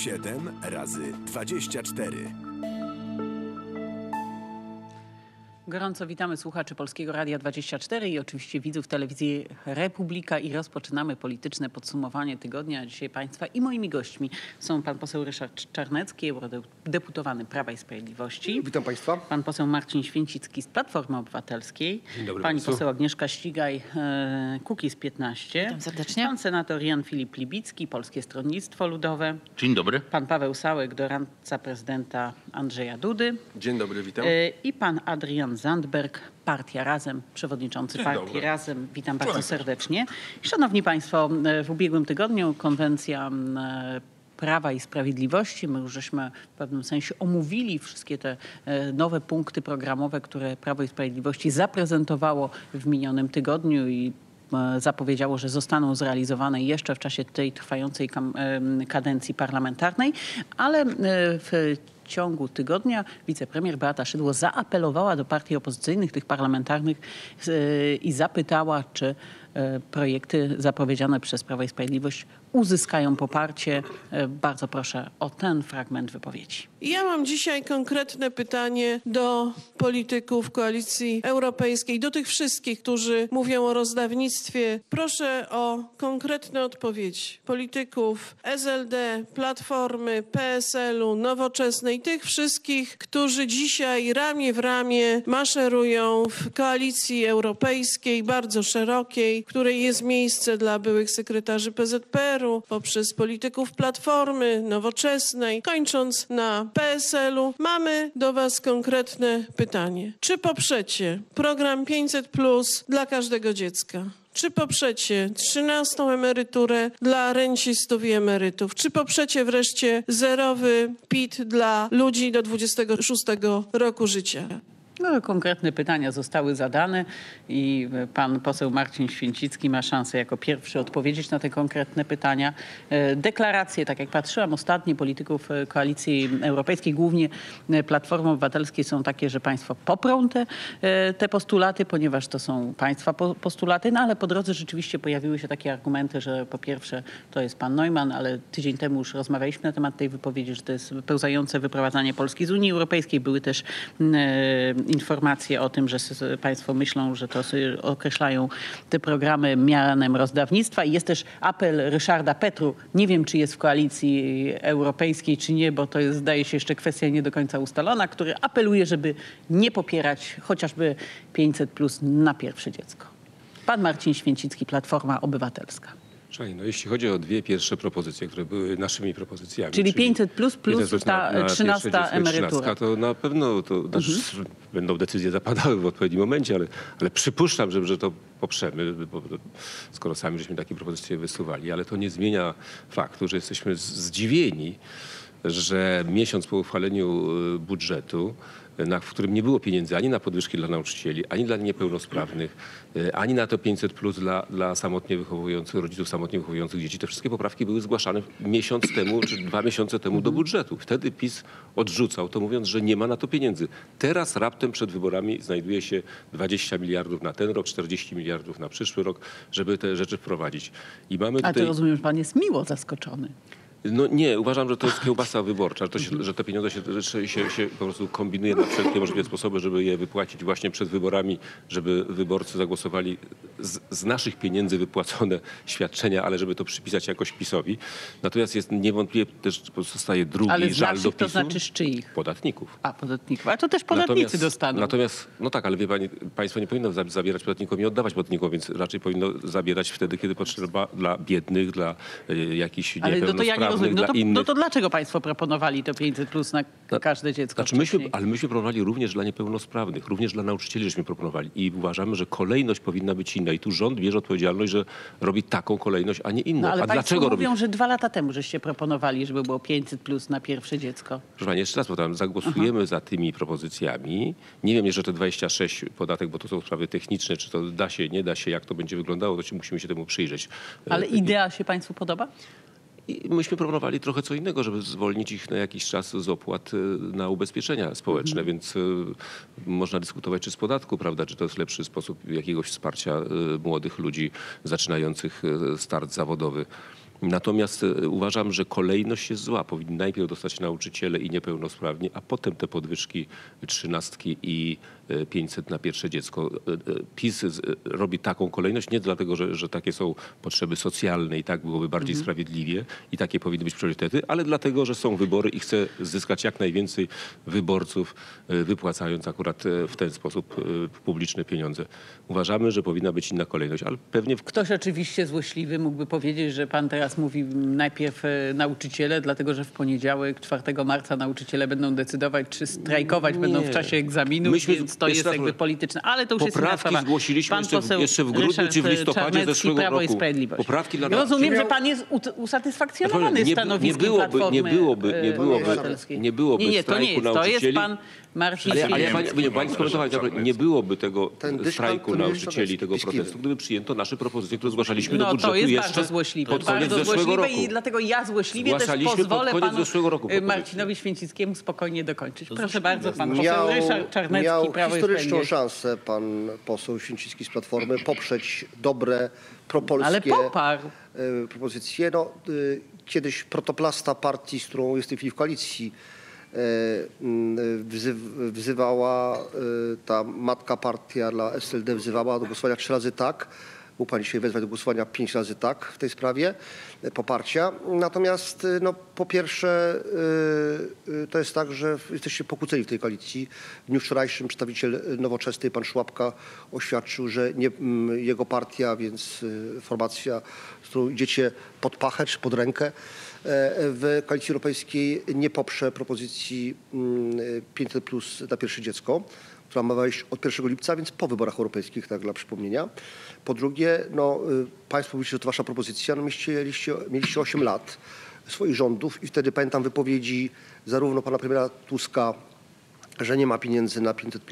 7 razy 24. Gorąco witamy słuchaczy Polskiego Radia 24 i oczywiście widzów telewizji Republika i rozpoczynamy polityczne podsumowanie tygodnia. Dzisiaj Państwa i moimi gośćmi są pan poseł Ryszard Czarnecki, eurodeputowany Prawa i Sprawiedliwości. Witam Państwa. Pan poseł Marcin Święcicki z Platformy Obywatelskiej. Dzień dobry Pani poseł Agnieszka Ścigaj, e, Kukiz 15. Witam serdecznie. Pan senator Jan Filip Libicki, Polskie Stronnictwo Ludowe. Dzień dobry. Pan Paweł Sałek, doradca prezydenta Andrzeja Dudy. Dzień dobry, witam. E, I pan Adrian Zandberg, Partia Razem, przewodniczący Dzień Partii dobry. Razem. Witam bardzo serdecznie. Szanowni Państwo, w ubiegłym tygodniu konwencja e, Prawa i Sprawiedliwości. My już żeśmy w pewnym sensie omówili wszystkie te e, nowe punkty programowe, które Prawo i Sprawiedliwości zaprezentowało w minionym tygodniu i e, zapowiedziało, że zostaną zrealizowane jeszcze w czasie tej trwającej kadencji parlamentarnej, ale w ciągu tygodnia wicepremier Beata Szydło zaapelowała do partii opozycyjnych, tych parlamentarnych e, i zapytała, czy e, projekty zapowiedziane przez Prawo i Sprawiedliwość uzyskają poparcie. E, Bardzo proszę o ten fragment wypowiedzi. Ja mam dzisiaj konkretne pytanie do polityków Koalicji Europejskiej, do tych wszystkich, którzy mówią o rozdawnictwie. Proszę o konkretne odpowiedzi polityków SLD, Platformy, PSL-u, Nowoczesnej, tych wszystkich, którzy dzisiaj ramię w ramię maszerują w Koalicji Europejskiej, bardzo szerokiej, której jest miejsce dla byłych sekretarzy PZPR-u, poprzez polityków Platformy, Nowoczesnej, kończąc na PSL-u. Mamy do Was konkretne pytanie. Czy poprzecie program 500 Plus dla każdego dziecka? Czy poprzecie 13 emeryturę dla rencistów i emerytów? Czy poprzecie wreszcie zerowy PIT dla ludzi do 26 roku życia? No, konkretne pytania zostały zadane i pan poseł Marcin Święcicki ma szansę jako pierwszy odpowiedzieć na te konkretne pytania. E, Deklaracje, tak jak patrzyłam, ostatnie polityków e, Koalicji Europejskiej, głównie e, Platformy Obywatelskiej są takie, że państwo poprą te, te postulaty, ponieważ to są państwa po- postulaty, no ale po drodze rzeczywiście pojawiły się takie argumenty, że po pierwsze to jest pan Neumann, ale tydzień temu już rozmawialiśmy na temat tej wypowiedzi, że to jest pełzające wyprowadzanie Polski z Unii Europejskiej. Były też informacje o tym, że państwo myślą, że to określają te programy mianem rozdawnictwa. I jest też apel Ryszarda Petru. Nie wiem, czy jest w koalicji europejskiej, czy nie, bo to jest, zdaje się, jeszcze kwestia nie do końca ustalona, który apeluje, żeby nie popierać chociażby 500 plus na pierwsze dziecko. Pan Marcin Święcicki, Platforma Obywatelska. Słuchaj, no jeśli chodzi o dwie pierwsze propozycje, które były naszymi propozycjami. Czyli 500 plus plus 500 ta, na- na 13 pierwsze dziecko emerytura. 13, To na pewno to, też będą decyzje zapadały w odpowiednim momencie, ale, ale przypuszczam, że, że to poprzemy, bo, skoro sami żeśmy takie propozycje wysuwali, ale to nie zmienia faktu, że jesteśmy zdziwieni, że miesiąc po uchwaleniu y, budżetu, na, w którym nie było pieniędzy ani na podwyżki dla nauczycieli, ani dla niepełnosprawnych, y, ani na to 500 plus dla, dla samotnie wychowujących, rodziców samotnie wychowujących dzieci. Te wszystkie poprawki były zgłaszane miesiąc temu, czy dwa miesiące temu do budżetu. Wtedy PiS odrzucał to, mówiąc, że nie ma na to pieniędzy. Teraz raptem przed wyborami znajduje się 20 miliardów na ten rok, 40 miliardów na przyszły rok, żeby te rzeczy wprowadzić. I mamy A to tutaj... rozumiem, że pan jest miło zaskoczony. No nie, uważam, że to jest kiełbasa wyborcza, że, się, że te pieniądze się, się, się po prostu kombinuje na wszelkie możliwe sposoby, żeby je wypłacić właśnie przed wyborami, żeby wyborcy zagłosowali z, z naszych pieniędzy wypłacone świadczenia, ale żeby to przypisać jakoś PiSowi. Natomiast jest niewątpliwie też pozostaje drugi Ale żal do PiSu. to znaczy z czyich? Podatników. A, podatników. A to też podatnicy Natomiast- dostaną. Natomiast, no tak, ale wie pani, państwo nie powinno za- zabierać podatnikom i oddawać podatnikom, więc raczej powinno zabierać wtedy, kiedy potrzeba dla biednych, dla y, jakichś Ale no niepełnosprawnych, rozumiem. No dla to, innych. no to dlaczego państwo proponowali to 500 plus na każde dziecko Znaczy myśmy, ale myśmy proponowali również dla niepełnosprawnych, również dla nauczycieli żeśmy proponowali i uważamy, że kolejność powinna być inna i tu rząd bierze odpowiedzialność, że robi taką kolejność, a nie inną. No ale a dlaczego robi? mówią, że dwa lata temu żeście proponowali, żeby było 500 plus na pierwsze dziecko. Proszę Pani, jeszcze raz powtarzam, zagłosujemy za tymi propozycjami. Nie wiem jeszcze te 26 podatek, bo to są sprawy techniczne, czy to da się, nie da się, jak to będzie wyglądało, to się, musimy się temu przyjrzeć. Ale E, idea się państwu podoba? I myśmy proponowali trochę co innego, żeby zwolnić ich na jakiś czas z opłat e, na ubezpieczenia społeczne, więc e, można dyskutować czy z podatku, prawda, czy to jest lepszy sposób jakiegoś wsparcia e, młodych ludzi zaczynających start zawodowy. Natomiast e, uważam, że kolejność jest zła. Powinni najpierw dostać nauczyciele i niepełnosprawni, a potem te podwyżki trzynastki i e, 500 na pierwsze dziecko. E, e, PiS robi taką kolejność nie dlatego, że, że takie są potrzeby socjalne i tak byłoby bardziej sprawiedliwie i takie powinny być priorytety, ale dlatego, że są wybory i chce zyskać jak najwięcej wyborców, e, wypłacając akurat e, w ten sposób e, publiczne pieniądze. Uważamy, że powinna być inna kolejność, ale pewnie w Ktoś oczywiście złośliwy mógłby powiedzieć, że pan teraz mówi najpierw e, nauczyciele, dlatego że w poniedziałek, 4 marca nauczyciele będą decydować, czy strajkować Nie. będą w czasie egzaminów, Myśmy- więc to jest jakby polityczne. Ale to już jest inna Poprawki sprawa. zgłosiliśmy Pan jeszcze jeszcze w grudniu Ryszard czy w listopadzie Czarnecki, zeszłego Prawo i roku. Sprawiedliwość. Poprawki dla Rozumiem, że pan jest usatysfakcjonowany nie, nie stanowiskiem byłoby, Platformy nie byłoby, nie e, byłoby, Obywatelskiej. nie byłoby Nie, nie, to nie strajku jest. To jest pan Marcin Ale, ale ja pani, nie, pani nie byłoby tego strajku nie nauczycieli, tego protestu, gdyby przyjęto nasze propozycje, które zgłaszaliśmy do No budżetu to jest jeszcze bardzo złośliwe. pod koniec Bardzo złośliwe roku. i dlatego ja złośliwie też pozwolę panu zeszłego roku propozycję. Marcinowi Święcickiemu spokojnie dokończyć. Proszę bardzo, pan Miał, poseł Ryszard Czarnecki, miał Prawo historyczną szansę pan poseł Święcicki z Platformy poprzeć dobre, propolskie Ale poparł. e, propozycje. No, y, kiedyś protoplasta partii, z którą jest w tej chwili w koalicji, e, wzyw- wzywała, e, ta matka partia dla SLD wzywała do głosowania trzy razy tak. Mógł pan dzisiaj wezwać do głosowania pięć razy tak w tej sprawie e, poparcia. Natomiast e, no, po pierwsze e, to jest tak, że jesteście pokłóceni w tej koalicji. W dniu wczorajszym przedstawiciel Nowoczesnej, pan Szłapka, oświadczył, że nie, jego partia, więc formacja, z którą idziecie pod pachę czy pod rękę, w Koalicji Europejskiej nie poprze propozycji mm, 500 plus na pierwsze dziecko, która ma wejść od 1 lipca, więc po wyborach europejskich, tak dla przypomnienia. Po drugie, no, y, państwo mówicie, że to wasza propozycja, no mieliście, mieliście 8 lat swoich rządów i wtedy pamiętam wypowiedzi zarówno pana premiera Tuska, że nie ma pieniędzy na 500,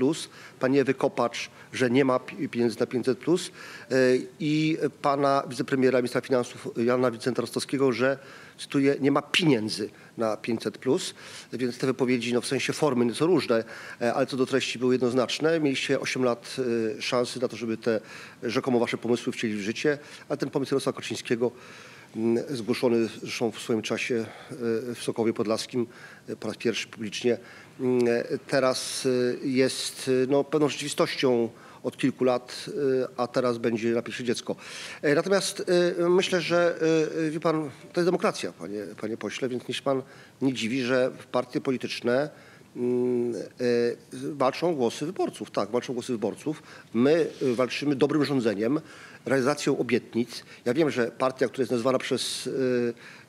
pani Ewy Kopacz, że nie ma pi- pieniędzy na 500, y, i pana wicepremiera, ministra finansów Jana Wincenta Rostowskiego, że, cytuję, nie ma pieniędzy na 500, więc te wypowiedzi no, w sensie formy nieco różne, e, ale co do treści były jednoznaczne. Mieliście 8 lat y, szansy na to, żeby te rzekomo wasze pomysły wcielić w życie, ale ten pomysł Jarosława Kaczyńskiego zgłoszony zresztą w swoim czasie e, w Sokowie Podlaskim e, po raz pierwszy publicznie, e, teraz e, jest e, no, pewną rzeczywistością od kilku lat, e, a teraz będzie na pierwsze dziecko. E, Natomiast e, myślę, że e, wie pan, to jest demokracja, panie, panie pośle, więc niech pan nie dziwi, że partie polityczne mm, e, walczą głosy wyborców. Tak, walczą głosy wyborców. My e, walczymy dobrym rządzeniem, realizacją obietnic. Ja wiem, że partia, która jest nazywana przez e,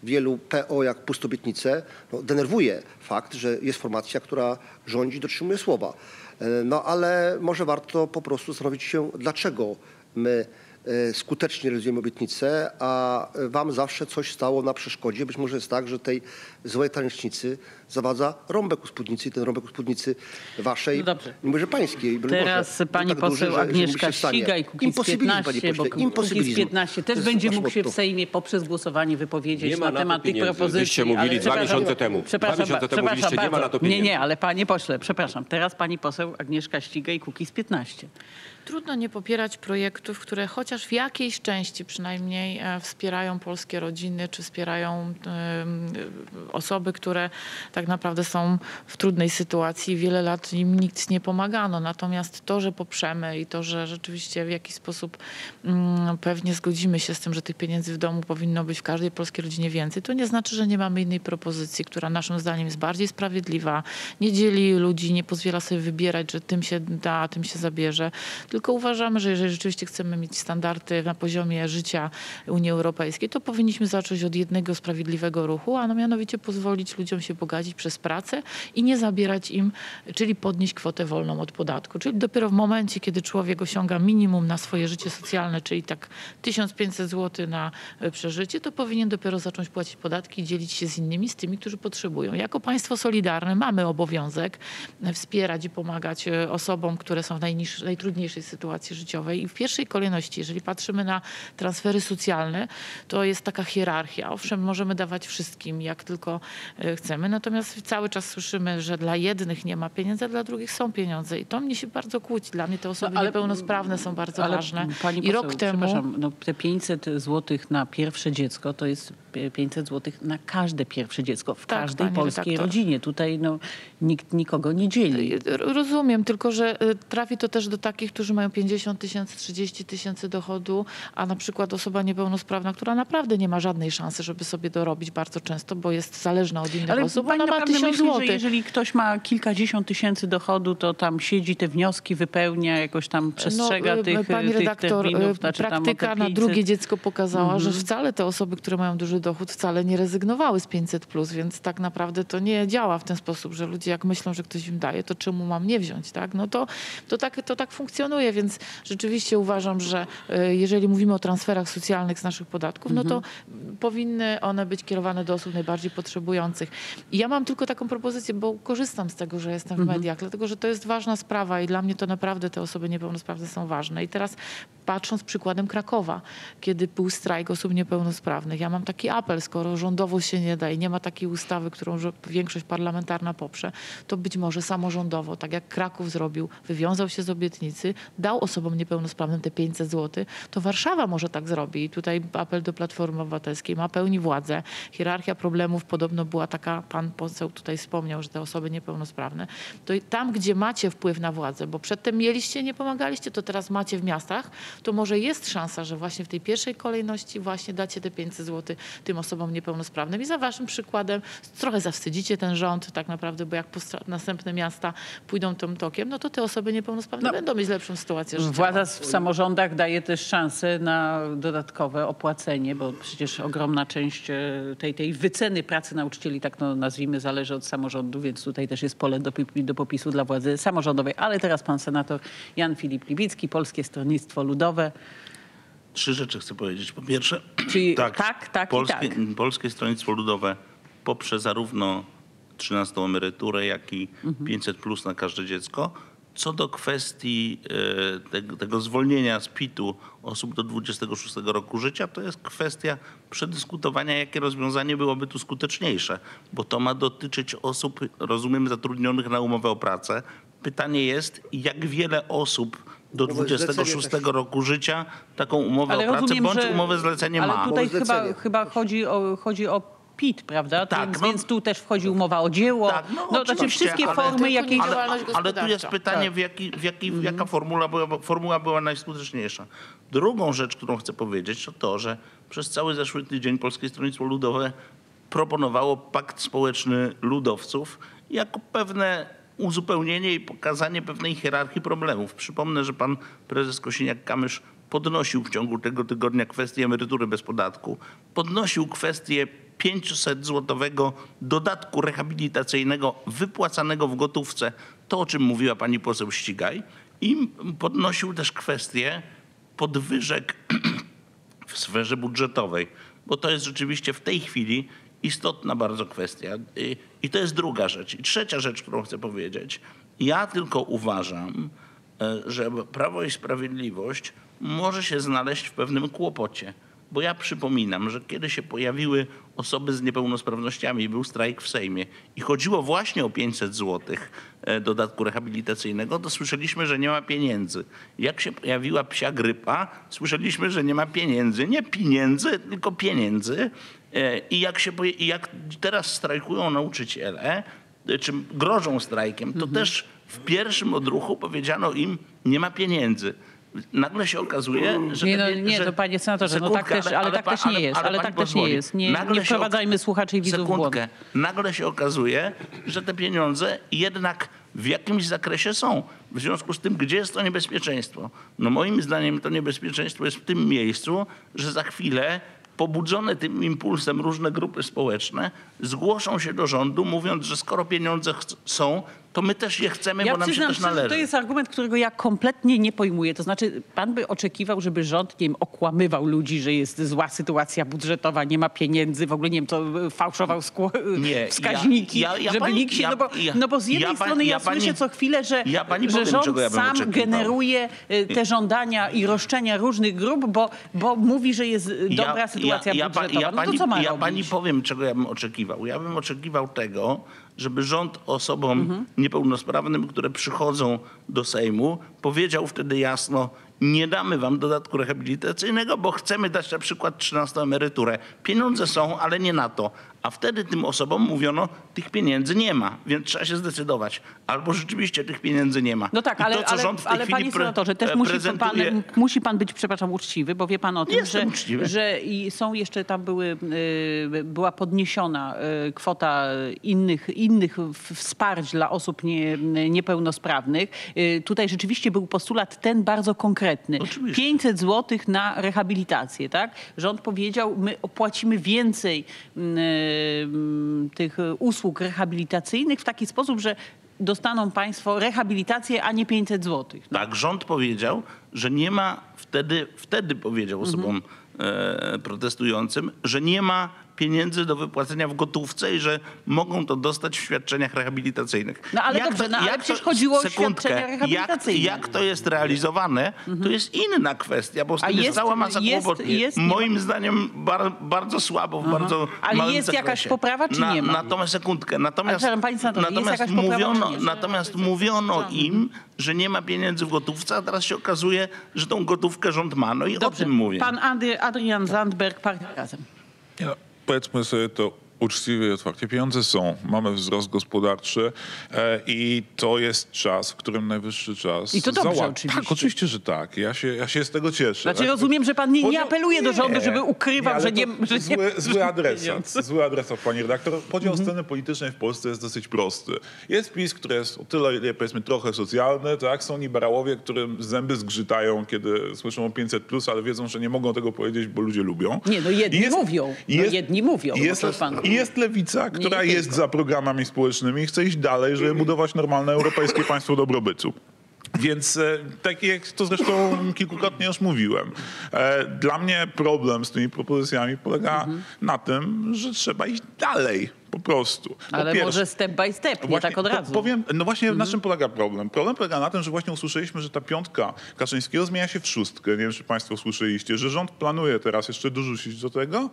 wielu PO jak pustobietnice, no, denerwuje fakt, że jest formacja, która rządzi, dotrzymuje słowa. E, No ale może warto po prostu zastanowić się, dlaczego my e, skutecznie realizujemy obietnice, a wam zawsze coś stało na przeszkodzie. Być może jest tak, że tej złej tanecznicy zawadza rąbek u spódnicy i ten rąbek u spódnicy waszej, No nie mówię pańskiej. Teraz Boże, pani tak poseł Agnieszka stanie. Ścigaj, Kukiz Imposybilizm, 15, panie bo pośle, Kukiz imposybilizm. 15 To też będzie mógł się w. Sejmie poprzez głosowanie wypowiedzieć Nie na na temat tych propozycji. Wyście mówili ale dwa przepraszam- miesiące temu. Dwa Przepraszam, miesiące temu przepraszam mówiliście, nie ma bardzo. na to Nie, pieniędzy. nie, ale panie pośle, przepraszam. Teraz pani poseł Agnieszka Ścigaj, Kukiz 15. Trudno nie popierać projektów, które chociaż w jakiejś części przynajmniej e, wspierają polskie rodziny, czy wspierają osoby, które tak naprawdę są w trudnej sytuacji. Wiele lat im nikt nie pomagano. Natomiast to, że poprzemy i to, że rzeczywiście w jakiś sposób mm, pewnie zgodzimy się z tym, że tych pieniędzy w domu powinno być w każdej polskiej rodzinie więcej, to nie znaczy, że nie mamy innej propozycji, która naszym zdaniem jest bardziej sprawiedliwa, nie dzieli ludzi, nie pozwala sobie wybierać, że tym się da, tym się zabierze. Tylko uważamy, że jeżeli rzeczywiście chcemy mieć standardy na poziomie życia Unii Europejskiej, to powinniśmy zacząć od jednego sprawiedliwego ruchu, a no mianowicie pozwolić ludziom się bogacić przez pracę i nie zabierać im, czyli podnieść kwotę wolną od podatku. Czyli dopiero w momencie, kiedy człowiek osiąga minimum na swoje życie socjalne, czyli tak 1500 zł na e, przeżycie, to powinien dopiero zacząć płacić podatki i dzielić się z innymi, z tymi, którzy potrzebują. Jako państwo solidarne mamy obowiązek e, wspierać i pomagać e, osobom, które są w najtrudniejszej sytuacji życiowej. I w pierwszej kolejności, jeżeli patrzymy na transfery socjalne, to jest taka hierarchia. Owszem, możemy dawać wszystkim, jak tylko chcemy, natomiast cały czas słyszymy, że dla jednych nie ma pieniędzy, a dla drugich są pieniądze. I to mnie się bardzo kłóci. Dla mnie te osoby ale- niepełnosprawne są bardzo Ale ważne. Pani I poseł, rok temu... przepraszam, no, te 500 zł na pierwsze dziecko to jest pie- 500 zł na każde pierwsze dziecko w Tak, każdej polskiej redaktor. rodzinie. Tutaj no, nikt nikogo nie dzieli. R- Rozumiem, tylko że y, trafi to też do takich, którzy mają 50 tysięcy, 30 tysięcy dochodu, a na przykład osoba niepełnosprawna, która naprawdę nie ma żadnej szansy, żeby sobie dorobić bardzo często, bo jest zależna od innych Ale osób, pani ma 1000 myśli, że złotych. jeżeli ktoś ma kilkadziesiąt tysięcy dochodu, to tam siedzi, te wnioski wypełnia, jakoś tam przestrzega No, tych, Pani tych redaktor, terminów. znaczy praktyka na 500. drugie dziecko pokazała, Mhm. że wcale te osoby, które mają duży dochód, wcale nie rezygnowały z 500+, plus, więc tak naprawdę to nie działa w ten sposób, że ludzie jak myślą, że ktoś im daje, to czemu mam nie wziąć, tak? No to, to, tak, to tak funkcjonuje, więc rzeczywiście uważam, że y, jeżeli mówimy o transferach socjalnych z naszych podatków, no to Mhm. powinny one być kierowane do osób najbardziej potrzebujących. I ja mam tylko taką propozycję, bo korzystam z tego, że jestem w Mhm. mediach, dlatego że to jest ważna sprawa i dla mnie to naprawdę te osoby niepełnosprawne są ważne. I teraz patrząc przykładem Krakowa, kiedy był strajk osób niepełnosprawnych, ja mam taki apel, skoro rządowo się nie da i nie ma takiej ustawy, którą większość parlamentarna poprze, to być może samorządowo, tak jak Kraków zrobił, wywiązał się z obietnicy, dał osobom niepełnosprawnym te 500 zł, to Warszawa może tak zrobi. I tutaj apel do Platformy Obywatelskiej, ma pełni władzę. Hierarchia problemów podobno była taka, pan poseł tutaj wspomniał, że te osoby niepełnosprawne, to tam, gdzie macie wpływ na władzę, bo przedtem mieliście, nie pomagaliście, to teraz macie w miastach, to może jest szansa, że właśnie w tej pierwszej kolejności właśnie dacie te 500 zł tym osobom niepełnosprawnym i za waszym przykładem trochę zawstydzicie ten rząd tak naprawdę, bo jak następne miasta pójdą tym tokiem, no to te osoby niepełnosprawne No. będą mieć lepszą sytuację życiową. Władza w samorządach daje też szansę na dodatkowe opłacenie, bo przecież ogromna część e, tej, tej wyceny pracy nauczycieli, tak no nazwijmy, zależy od samorządu, więc tutaj też jest pole do, do popisu dla władzy samorządowej. Ale teraz pan senator Jan Filip Libicki, Polskie Stronnictwo Ludowe. Trzy rzeczy chcę powiedzieć. Po pierwsze, Czyli tak, tak i Polskie, tak. Polskie Stronnictwo Ludowe poprze zarówno 13 emeryturę, jak i Mhm. 500 plus na każde dziecko. Co do kwestii e, tego, tego zwolnienia z PIT-u osób do 26 roku życia, to jest kwestia przedyskutowania, jakie rozwiązanie byłoby tu skuteczniejsze, bo to ma dotyczyć osób, rozumiem, zatrudnionych na umowę o pracę. Pytanie jest, jak wiele osób do Umowę zlecenie 26 też. roku życia taką umowę Ale o pracę rozumiem, bądź że, umowę zlecenie ale ma. tutaj Umowę chyba, chyba chodzi o, chodzi o PIT, prawda? Tak, więc, no- więc tu też wchodzi umowa o dzieło. Tak, no no, znaczy wszystkie ale- formy, Tylko jakie... nie Ale, ale tu jest pytanie, Tak. w jaki, w jaki, Mhm. jaka formuła była, formuła była najskuteczniejsza. Drugą rzecz, którą chcę powiedzieć, to to, że przez cały zeszły tydzień Polskie Stronnictwo Ludowe proponowało pakt społeczny ludowców jako pewne uzupełnienie i pokazanie pewnej hierarchii problemów. Przypomnę, że pan prezes Kosiniak-Kamysz podnosił w ciągu tego tygodnia kwestię emerytury bez podatku, podnosił kwestię 500-złotowego dodatku rehabilitacyjnego wypłacanego w gotówce, to o czym mówiła pani poseł Ścigaj, i podnosił też kwestię podwyżek w sferze budżetowej, bo to jest rzeczywiście w tej chwili istotna bardzo kwestia. I- I to jest druga rzecz. I trzecia rzecz, którą chcę powiedzieć. Ja tylko uważam, e, że Prawo i Sprawiedliwość może się znaleźć w pewnym kłopocie. Bo ja przypominam, że kiedy się pojawiły osoby z niepełnosprawnościami był strajk w Sejmie i chodziło właśnie o 500 zł dodatku rehabilitacyjnego, to słyszeliśmy, że nie ma pieniędzy. Jak się pojawiła psia grypa, słyszeliśmy, że nie ma pieniędzy. Nie pieniędzy, tylko pieniędzy. E, I jak, się, i jak teraz strajkują nauczyciele, e, czy grożą strajkiem, to też w pierwszym odruchu powiedziano im, nie ma pieniędzy. Nagle się okazuje, że... Nie, te no, nie, że- to panie senatorze, no tak Sekundkę, też, ale tak pa- też nie jest, ale pani tak też nie jest. Nie- nie wprowadzajmy słuchaczy i widzów w błąd. Sekundkę. Nagle się okazuje, że te pieniądze jednak w jakimś zakresie są. W związku z tym, gdzie jest to niebezpieczeństwo? No moim zdaniem to niebezpieczeństwo jest w tym miejscu, że za chwilę pobudzone tym impulsem różne grupy społeczne zgłoszą się do rządu, mówiąc, że skoro pieniądze są, to my też je chcemy, Ja bo nam się też szczerze, że należy. to jest argument, którego ja kompletnie nie pojmuję. To znaczy, pan by oczekiwał, żeby rząd, nie wiem, okłamywał ludzi, że jest zła sytuacja budżetowa, nie ma pieniędzy, w ogóle, nie wiem, to y, fałszował skło- Nie, wskaźniki, ja- ja żeby pani- nikt się... ja- no, bo, ja- no bo z jednej ja strony ja, ja pani- słyszę co chwilę, że, ja że rząd ja sam oczekiwał. generuje y, te żądania i roszczenia różnych grup, bo, bo mówi, że jest dobra sytuacja ja, budżetowa. Ja, no to co ma ja robić? pani powiem, czego ja bym oczekiwał. Ja bym oczekiwał tego, żeby rząd osobom niepełnosprawnym, które przychodzą do Sejmu, powiedział wtedy jasno, nie damy wam dodatku rehabilitacyjnego, bo chcemy dać na przykład 13 emeryturę. Pieniądze są, ale nie na to. A wtedy tym osobom mówiono, tych pieniędzy nie ma, więc trzeba się zdecydować. Albo rzeczywiście tych pieniędzy nie ma. No tak, I ale, to, co ale, rząd w tej ale chwili panie senatorze, też musi pan, musi pan być, przepraszam, uczciwy, bo wie pan o tym, że, że i są jeszcze tam były, y, była podniesiona y, kwota innych, innych wsparć dla osób nie, niepełnosprawnych. Y, Tutaj rzeczywiście był postulat ten bardzo konkretny. Oczywiście. 500 zł na rehabilitację, tak? Rząd powiedział, my opłacimy więcej mm, mm, tych usług rehabilitacyjnych w taki sposób, że dostaną państwo rehabilitację, a nie 500 zł. Tak, rząd powiedział, że nie ma wtedy, wtedy powiedział osobom e, protestującym, że nie ma pieniędzy do wypłacenia w gotówce i że mogą to dostać w świadczeniach rehabilitacyjnych. No ale dobrze, no ale przecież chodziło o świadczenia rehabilitacyjne. Jak, jak to jest realizowane, to jest inna kwestia, bo z tym jest, jest- cała masa jest- kłopotów. nie Moim zdaniem bar, bardzo słabo, w bardzo Ale jest zakresie. jakaś poprawa, czy nie ma? Natomiast sekundkę, natomiast, Ale, jest natomiast jakaś poprawa, mówiono? Że- natomiast mówiono im, że nie ma pieniędzy w gotówce, a teraz się okazuje, że tą gotówkę rząd ma. No i o Dobrze, tym mówię. pan Adrian Zandberg, Partia Razem. No, powiedzmy sobie to uczciwie i otwarcie. Pieniądze są, mamy wzrost gospodarczy e, i to jest czas, w którym najwyższy czas I to dobrze załatwić. oczywiście. Tak, oczywiście, że tak. Ja się, ja się z tego cieszę. Znaczy tak? rozumiem, że pan nie, nie apeluje do rządu, Nie, żeby ukrywał, ale że nie... Że nie zły, zły adresat, zły adresat, pani redaktor. Podział sceny politycznej w Polsce jest dosyć prosty. Jest PiS, który jest o tyle, powiedzmy trochę socjalny, tak? Są liberałowie, którym zęby zgrzytają, kiedy słyszą o 500+, ale wiedzą, że nie mogą tego powiedzieć, bo ludzie lubią. Nie, no jedni jest- mówią. No jest- jedni mówią. No jest, pan... I jest lewica, która nie jest tylko. za programami społecznymi i chce iść dalej, żeby budować normalne europejskie państwo dobrobytu. Więc e, tak jak to zresztą kilkukrotnie już mówiłem, e, dla mnie problem z tymi propozycjami polega Mhm. na tym, że trzeba iść dalej po prostu. Po Ale pierwsze- może step by step, nie Właśnie tak od razu. Powiem, no właśnie Mhm. na czym polega problem? Problem polega na tym, że właśnie usłyszeliśmy, że ta piątka Kaczyńskiego zmienia się w szóstkę. Nie wiem, czy państwo słyszeliście, że rząd planuje teraz jeszcze dorzucić do tego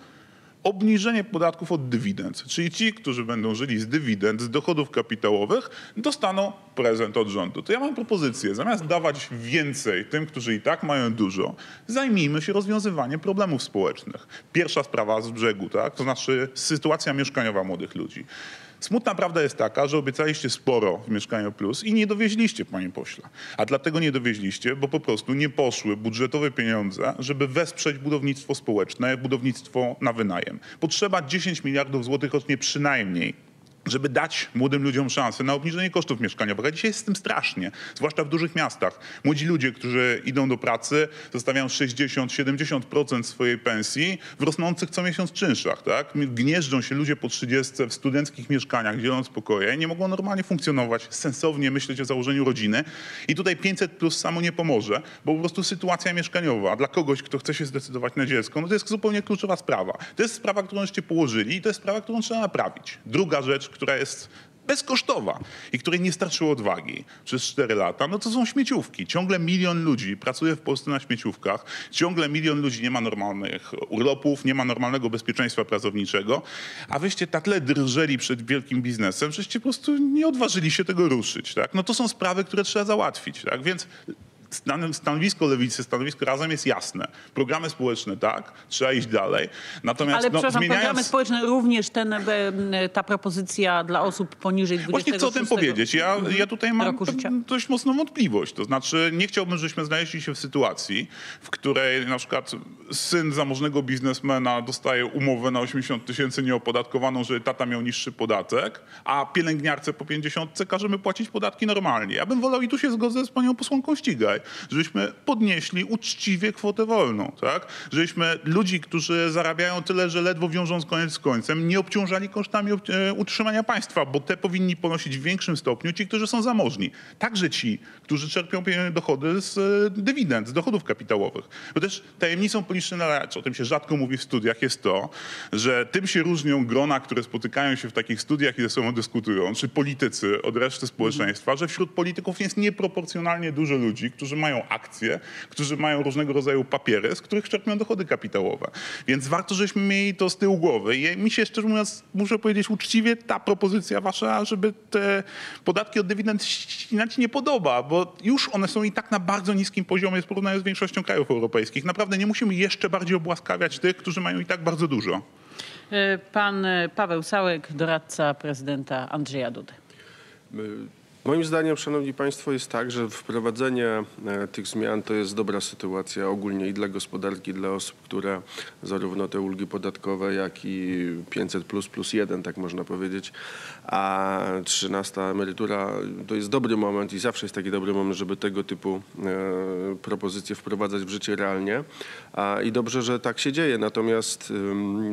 obniżenie podatków od dywidend. Czyli ci, którzy będą żyli z dywidend, z dochodów kapitałowych, dostaną prezent od rządu. To ja mam propozycję. Zamiast dawać więcej tym, którzy i tak mają dużo, zajmijmy się rozwiązywaniem problemów społecznych. Pierwsza sprawa z brzegu, tak? to znaczy sytuacja mieszkaniowa młodych ludzi. Smutna prawda jest taka, że obiecaliście sporo w Mieszkaniu Plus i nie dowieźliście, panie pośle. A dlatego nie dowieźliście, bo po prostu nie poszły budżetowe pieniądze, żeby wesprzeć budownictwo społeczne, budownictwo na wynajem. Potrzeba 10 miliardów złotych rocznie przynajmniej żeby dać młodym ludziom szansę na obniżenie kosztów mieszkaniowych. A dzisiaj jest z tym strasznie, zwłaszcza w dużych miastach. Młodzi ludzie, którzy idą do pracy, zostawiają 60-70% swojej pensji w rosnących co miesiąc czynszach. Tak? Gnieżdżą się ludzie po 30 w studenckich mieszkaniach, dzieląc pokoje nie mogą normalnie funkcjonować, sensownie myśleć o założeniu rodziny. I tutaj 500 plus samo nie pomoże, bo po prostu sytuacja mieszkaniowa dla kogoś, kto chce się zdecydować na dziecko, no to jest zupełnie kluczowa sprawa. To jest sprawa, którą żeście położyli i to jest sprawa, którą trzeba naprawić. Druga rzecz, która jest bezkosztowa i której nie starczyło odwagi przez 4 lata, no to są śmieciówki. Ciągle milion ludzi pracuje w Polsce na śmieciówkach, ciągle milion ludzi nie ma normalnych urlopów, nie ma normalnego bezpieczeństwa pracowniczego, a wyście tak tle drżeli przed wielkim biznesem, żeście po prostu nie odważyli się tego ruszyć. Tak? No to są sprawy, które trzeba załatwić. Tak? Więc stanowisko lewicy, stanowisko razem jest jasne. Programy społeczne tak, trzeba iść dalej. Natomiast Ale no, przepraszam, zmieniając... programy społeczne również ten, e, ta propozycja dla osób poniżej 26 Właśnie chcę o tym powiedzieć. Ja, ja tutaj mam dość mocną wątpliwość. To znaczy nie chciałbym, żebyśmy znaleźli się w sytuacji, w której na przykład syn zamożnego biznesmena dostaje umowę na 80 tysięcy nieopodatkowaną, żeby tata miał niższy podatek, a pielęgniarce po 50 każemy płacić podatki normalnie. Ja bym wolał i tu się zgodzę z panią posłanką Ścigaj, żebyśmy podnieśli uczciwie kwotę wolną, tak? Żebyśmy ludzi, którzy zarabiają tyle, że ledwo wiążąc koniec z końcem, nie obciążali kosztami e, utrzymania państwa, bo te powinni ponosić w większym stopniu ci, którzy są zamożni. Także ci, którzy czerpią dochody z e, dywidend, z dochodów kapitałowych. Bo też tajemnicą Poliszczyna, o tym się rzadko mówi w studiach, jest to, że tym się różnią grona, które spotykają się w takich studiach i ze sobą dyskutują, czy politycy od reszty społeczeństwa, że wśród polityków jest nieproporcjonalnie dużo ludzi, którzy mają akcje, którzy mają różnego rodzaju papiery, z których czerpią dochody kapitałowe. Więc warto, żebyśmy mieli to z tyłu głowy. I mi się szczerze mówiąc, muszę powiedzieć uczciwie, ta propozycja wasza, żeby te podatki od dywidend ścinać nie podoba, bo już one są i tak na bardzo niskim poziomie w porównaniu z większością krajów europejskich. Naprawdę nie musimy jeszcze bardziej obłaskawiać tych, którzy mają i tak bardzo dużo. E, Pan e, Paweł Sałek, doradca prezydenta Andrzeja Dudy. Moim zdaniem, Szanowni Państwo, jest tak, że wprowadzenie e, tych zmian to jest dobra sytuacja ogólnie i dla gospodarki, i dla osób, które zarówno te ulgi podatkowe, jak i 500 plus plus 1, tak można powiedzieć, a 13 emerytura to jest dobry moment i zawsze jest taki dobry moment, żeby tego typu e, propozycje wprowadzać w życie realnie. I dobrze, że tak się dzieje. Natomiast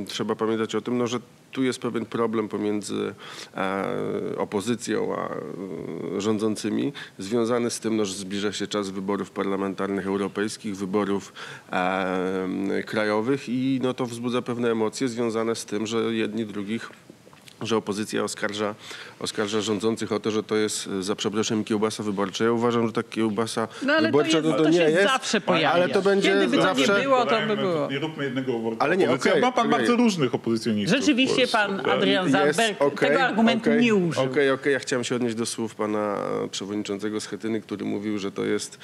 trzeba pamiętać o tym, no, że tu jest pewien problem pomiędzy e, opozycją a e, rządzącymi, związany z tym, no, że zbliża się czas wyborów parlamentarnych europejskich, wyborów e, krajowych i no, to wzbudza pewne emocje związane z tym, że jedni drugich że opozycja oskarża, oskarża rządzących o to, że to jest e, za przeproszeniem kiełbasa wyborcza. Ja uważam, że ta kiełbasa No ale to, wyborcza jest, to, to nie się jest, zawsze pojawia. ale to będzie Kiedy by to zawsze... nie było, to by było. Nie róbmy jednego worka Ale nie, okej, Ma pan okej. bardzo różnych opozycjonistów. Rzeczywiście pan tak? Adrian Zandberg okej, tego argumentu nie użył. Okej, okej. Ja chciałem się odnieść do słów pana przewodniczącego Schetyny, który mówił, że to jest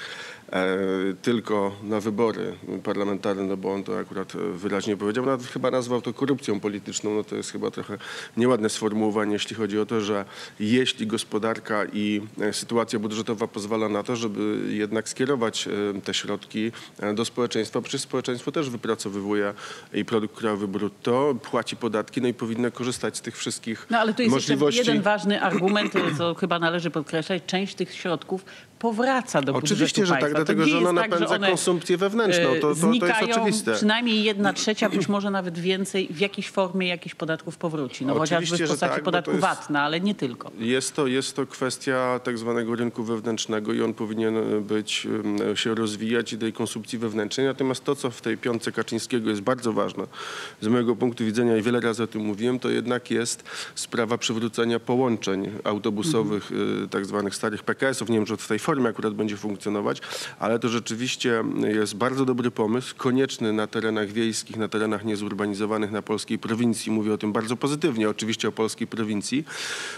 e, tylko na wybory parlamentarne, no bo on to akurat wyraźnie powiedział. Nawet chyba nazwał to korupcją polityczną. No to jest chyba trochę nieładne sformułowanie, jeśli chodzi o to, że jeśli gospodarka i e, sytuacja budżetowa pozwala na to, żeby jednak skierować e, te środki e, do społeczeństwa, przecież społeczeństwo też wypracowywuje i produkt krajowy brutto, płaci podatki, no i powinno korzystać z tych wszystkich No ale tu jest możliwości. jeden ważny argument, co chyba należy podkreślać. Część tych środków powraca do budżetu Oczywiście, że tak, państwa. Dlatego, że ono tak, napędza one, konsumpcję wewnętrzną. To- to- to jest znikają, oczywiste. Przynajmniej jedna trzecia, być może nawet więcej, w jakiejś formie jakichś podatków powróci. No Oczywiście, chociażby w że postaci tak, podatku jest- VAT, no ale nie tylko. Jest to, jest to kwestia tak zwanego rynku wewnętrznego i on powinien e, być, się rozwijać i tej konsumpcji wewnętrznej. Natomiast to, co w tej piątce Kaczyńskiego jest bardzo ważne z mojego punktu widzenia i wiele razy o tym mówiłem, to jednak jest sprawa przywrócenia połączeń autobusowych, e, tak zwanych starych PKS-ów. Nie wiem, czy w tej formie akurat będzie funkcjonować, ale to rzeczywiście jest bardzo dobry pomysł, konieczny na terenach wiejskich, na terenach niezurbanizowanych na polskiej prowincji. Mówię o tym bardzo pozytywnie, oczywiście o polskiej prowincji,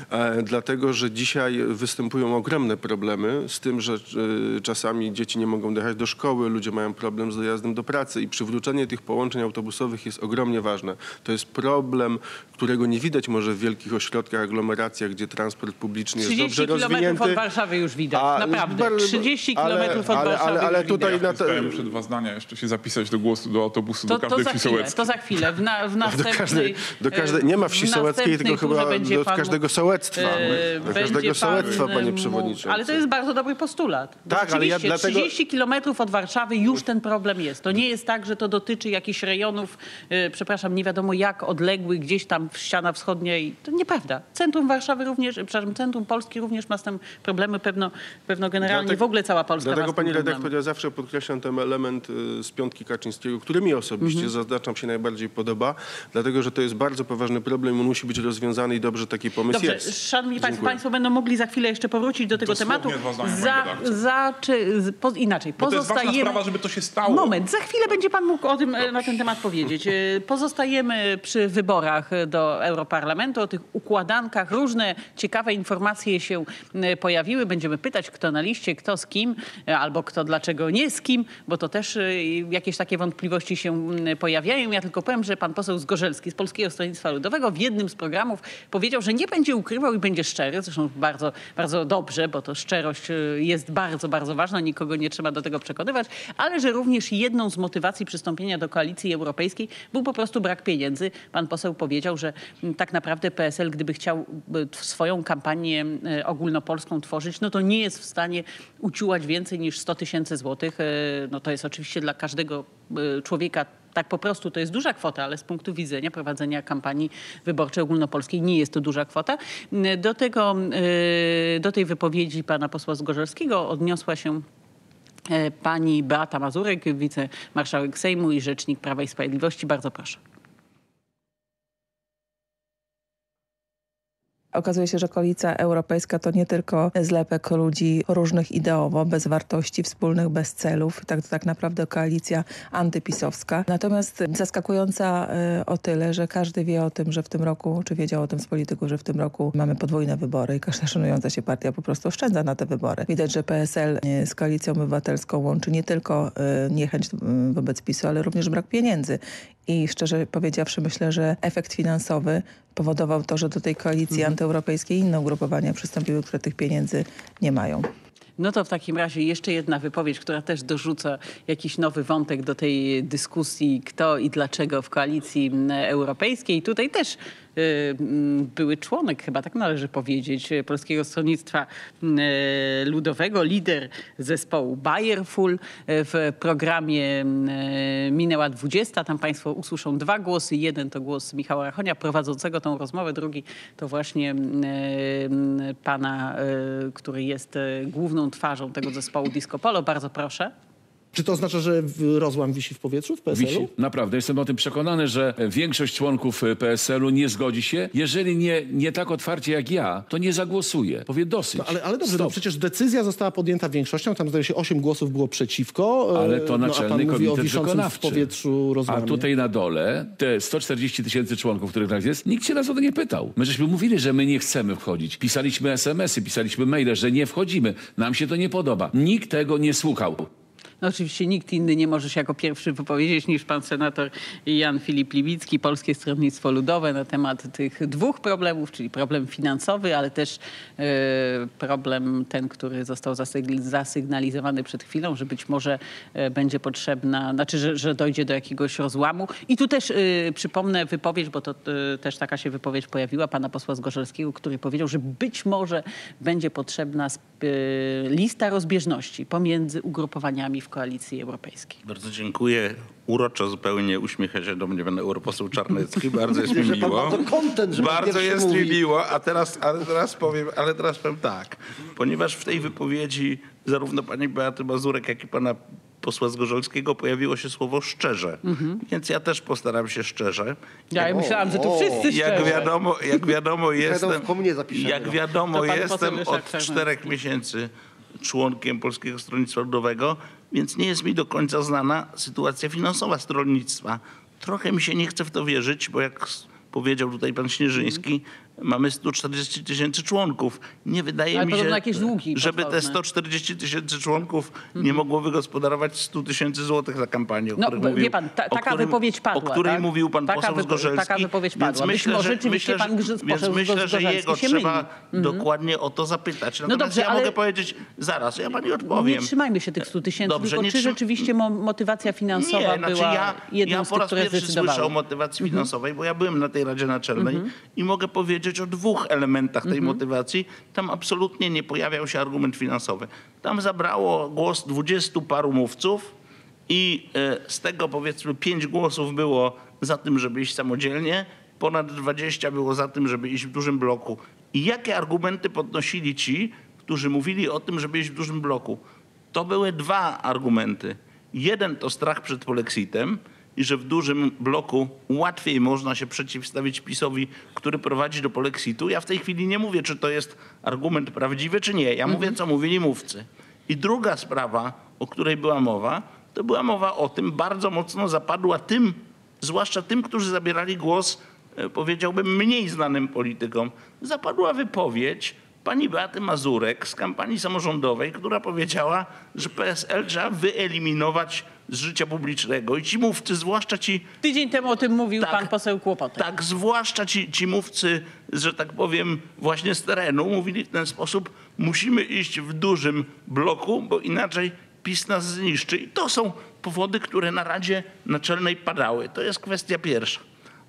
e, dlatego że dzisiaj występują ogromne problemy z tym, że e, czasami dzieci nie mogą dojechać do szkoły, ludzie mają problem z dojazdem do pracy i przywrócenie tych połączeń autobusowych jest ogromnie ważne. To jest problem, którego nie widać może w wielkich ośrodkach, aglomeracjach, gdzie transport publiczny jest 30 dobrze kilometrów rozwinięty. od Warszawy już widać, A, naprawdę. bardzo- 30 ale- kilometrów od ale- Warszawy ale- ale już tutaj na te- przed dwa zdania jeszcze się zapisać do głosu, do autobusu, To, do to każdej chwilę, sołeckiej. to za chwilę. W, na, w następnej, każdej- do każdej- nie ma wsi sołeckiej, tylko chyba będzie do pan każdego sołectwa. e, Do każdego pan, sołectwa, panie przewodniczący. Ale to jest bardzo dobry postulat. Tak, ale ja dlatego- 30 kilometrów od Warszawy już ten problem jest. To nie jest tak, że to dotyczy jakichś rejonów, e, przepraszam, nie wiadomo jak odległych, gdzieś tam w ściana wschodnia i to nieprawda. Centrum Warszawy również, e, przepraszam, centrum Polski również ma z tym problemy, pewno, pewno generalnie Dlatego- w ogóle cała Polska Dlatego, pani redaktor, ja zawsze podkreślam ten element y, z piątki Kaczyńskiego, który mi osobiście, Mhm. zaznaczam, się najbardziej podoba, dlatego, że to jest bardzo poważny problem, on musi być rozwiązany i dobrze taki pomysł Dobrze, jest. szanowni państwo, państwo będą mogli za chwilę jeszcze powrócić do tego Dosłownie tematu. Za, za, czy, z- po, inaczej, Bo to jest ważna pozostajemy... sprawa, żeby to się stało. Moment, za chwilę będzie pan mógł o tym, e, na ten temat powiedzieć. E, Pozostajemy przy wyborach do Europarlamentu, o tych układankach. Różne ciekawe informacje się e, pojawiły. Będziemy pytać, kto na liście, kto z kim, e, albo kto dlaczego nie z kim, bo to też e, jakieś takie wątpliwości się mm, pojawiają. Ja tylko powiem, że pan poseł Zgorzelski z Polskiego Stronnictwa Ludowego w jednym z programów powiedział, że nie będzie ukrywał i będzie szczery. Zresztą bardzo, bardzo dobrze, bo to szczerość e, jest bardzo, bardzo ważna. Nikogo nie trzeba do tego przekonywać, ale że również jedną z motywacji przystąpienia do koalicji europejskiej był po prostu brak pieniędzy. Pan poseł powiedział, że mm, tak naprawdę PSL, gdyby chciał swoją kampanię ogólnopolską tworzyć, no to nie jest w stanie stanie uciułać więcej niż 100 tysięcy złotych. E, No to jest oczywiście dla każdego e, człowieka tak po prostu to jest duża kwota, ale z punktu widzenia prowadzenia kampanii wyborczej ogólnopolskiej nie jest to duża kwota. Do, tego, e, do tej wypowiedzi pana posła Zgorzelskiego odniosła się e, pani Beata Mazurek, wicemarszałek Sejmu i rzecznik Prawa i Sprawiedliwości. Bardzo proszę. Okazuje się, że koalicja europejska to nie tylko zlepek ludzi różnych ideowo, bez wartości, wspólnych, bez celów. Tak, to tak naprawdę koalicja antypisowska. Natomiast zaskakująca y, o tyle, że każdy wie o tym, że w tym roku, czy wiedział o tym z polityków, że w tym roku mamy podwójne wybory i każda szanująca się partia po prostu oszczędza na te wybory. Widać, że PSL y, z koalicją obywatelską łączy nie tylko y, niechęć wobec PiSu, ale również brak pieniędzy. I szczerze powiedziawszy, myślę, że efekt finansowy powodował to, że do tej koalicji antyeuropejskiej inne ugrupowania przystąpiły, które tych pieniędzy nie mają. No to w takim razie jeszcze jedna wypowiedź, która też dorzuca jakiś nowy wątek do tej dyskusji, kto i dlaczego w koalicji m, europejskiej. Tutaj też były członek, chyba tak należy powiedzieć, y, Polskiego Stronnictwa y, Ludowego, lider zespołu Bayerful. Y, W programie y, Minęła 20. Tam Państwo usłyszą dwa głosy. Jeden to głos Michała Rachonia, prowadzącego tą rozmowę. Drugi to właśnie y, pana, y, który jest y, główną twarzą tego zespołu Disco Polo. Bardzo proszę. Czy to oznacza, że rozłam wisi w powietrzu w PSL-u? Wisi. Naprawdę, jestem o tym przekonany, że większość członków e, PSL-u nie zgodzi się. Jeżeli nie, nie tak otwarcie jak ja, to nie zagłosuje. Powie dosyć. No, ale, ale dobrze, no przecież decyzja została podjęta większością, tam zdaje się 8 głosów było przeciwko. Ale e, to no, naczelny a pan mówi o komitet wiszącym w wykonawczy. powietrzu rozłamie. A tutaj na dole te 140 tysięcy członków, których nas jest, nikt się nas o to nie pytał. My żeśmy mówili, że my nie chcemy wchodzić. Pisaliśmy SMS-y, pisaliśmy maile, że nie wchodzimy. Nam się to nie podoba. Nikt tego nie słuchał. No oczywiście nikt inny nie może się jako pierwszy wypowiedzieć niż pan senator Jan Filip Libicki, Polskie Stronnictwo Ludowe na temat tych dwóch problemów, czyli problem finansowy, ale też e, problem ten, który został zasygnalizowany przed chwilą, że być może e, będzie potrzebna, znaczy, że, że dojdzie do jakiegoś rozłamu. I tu też e, przypomnę wypowiedź, bo to też taka się wypowiedź pojawiła pana posła Zgorzelskiego, który powiedział, że być może będzie potrzebna lista rozbieżności pomiędzy ugrupowaniami w koalicji europejskiej. Bardzo dziękuję. Uroczo zupełnie uśmiecha się do mnie pan europoseł Czarnecki. Bardzo jest mi miło. content, Bardzo jest mi miło, a teraz, ale teraz powiem, ale teraz powiem tak. Ponieważ w tej wypowiedzi zarówno pani Beaty Mazurek, jak i pana posła Zgorzelskiego pojawiło się słowo szczerze. Więc ja też postaram się szczerze. Ja O, myślałam, że to wszyscy Jak szczerze. wiadomo, jak wiadomo jestem, jak wiadomo jestem od czterech miesięcy członkiem Polskiego Stronnictwa Ludowego, więc nie jest mi do końca znana sytuacja finansowa stronnictwa. Trochę mi się nie chce w to wierzyć, bo jak powiedział tutaj pan Śnieżyński, mamy 140 tysięcy członków. Nie wydaje Ale mi się, żeby te potworne. 140 tysięcy członków nie mogło wygospodarować 100 tysięcy złotych za kampanię, o No, której wie mówił, pan, ta- taka którym- wypowiedź padła, O której tak? mówił pan Taka poseł Zgorzelski. taka wypowiedź Więc padła. Być myślę, że, myślę, pan że, Grzyb- więc myślę, że jego trzeba myli. Mhm. dokładnie o to zapytać. Natomiast dobrze, ja ale- mogę powiedzieć, zaraz, ja pani Nie odpowiem. trzymajmy się tych 100 tysięcy, Dobrze, tylko nie czy trzyma- rzeczywiście mo- motywacja finansowa nie, znaczy była ja, jedną ja z po tych, raz które pierwszy słyszę o motywacji finansowej, bo ja byłem na tej Radzie Naczelnej i mogę powiedzieć o dwóch elementach tej motywacji. Tam absolutnie nie pojawiał się argument finansowy. Tam zabrało głos dwudziestu paru mówców i e, z tego powiedzmy pięć głosów było za tym, żeby iść samodzielnie, ponad 20 było za tym, żeby iść w dużym bloku. I jakie argumenty podnosili ci, którzy mówili o tym, żeby iść w dużym bloku? To były dwa argumenty. Jeden to strach przed polexitem i że w dużym bloku łatwiej można się przeciwstawić PiSowi, który prowadzi do polexitu. Ja w tej chwili nie mówię, czy to jest argument prawdziwy, czy nie. Ja mówię, co mówili mówcy. I druga sprawa, o której była mowa, to była mowa o tym, bardzo mocno zapadła tym, zwłaszcza tym, którzy zabierali głos, e, powiedziałbym, mniej znanym politykom. Zapadła wypowiedź pani Beaty Mazurek z kampanii samorządowej, która powiedziała, że PSL trzeba wyeliminować z życia publicznego. I ci mówcy, zwłaszcza ci Tydzień temu o tym mówił Tak. pan poseł Kłopotek. tak, zwłaszcza ci, ci mówcy, że tak powiem, właśnie z terenu, mówili w ten sposób, musimy iść w dużym bloku, bo inaczej PiS nas zniszczy. I to są powody, które na Radzie Naczelnej padały. To jest kwestia pierwsza.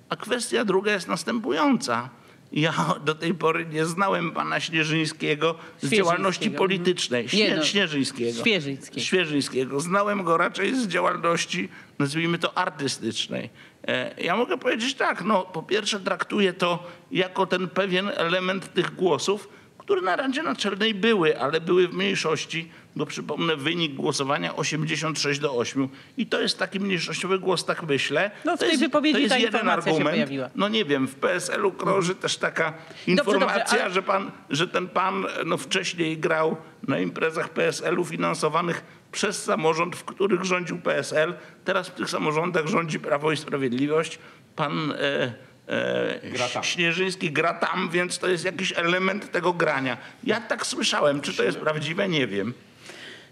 A kwestia druga jest następująca. Ja do tej pory nie znałem pana Śnieżyńskiego z działalności mhm. politycznej. Nie, Śnie, no, Śnieżyńskiego. Świeżyńskiego. Świeżyńskiego. Znałem go raczej z działalności, nazwijmy to, artystycznej. E, Ja mogę powiedzieć tak, no po pierwsze traktuję to jako ten pewien element tych głosów, które na Radzie Naczelnej były, ale były w mniejszości, bo przypomnę wynik głosowania 86 do 8 i to jest taki mniejszościowy głos, tak myślę. No, w to tej jest, wypowiedzi to jest ta jeden informacja się argument. pojawiła. No nie wiem, w PSL-u krąży też taka dobrze, informacja, ale- że, pan, że ten pan no, wcześniej grał na imprezach PSL-u finansowanych przez samorząd, w których rządził PSL. Teraz w tych samorządach rządzi Prawo i Sprawiedliwość. Pan e, e, Śnieżyński gra tam, więc to jest jakiś element tego grania. Ja tak słyszałem. Czy to jest prawdziwe? Nie wiem.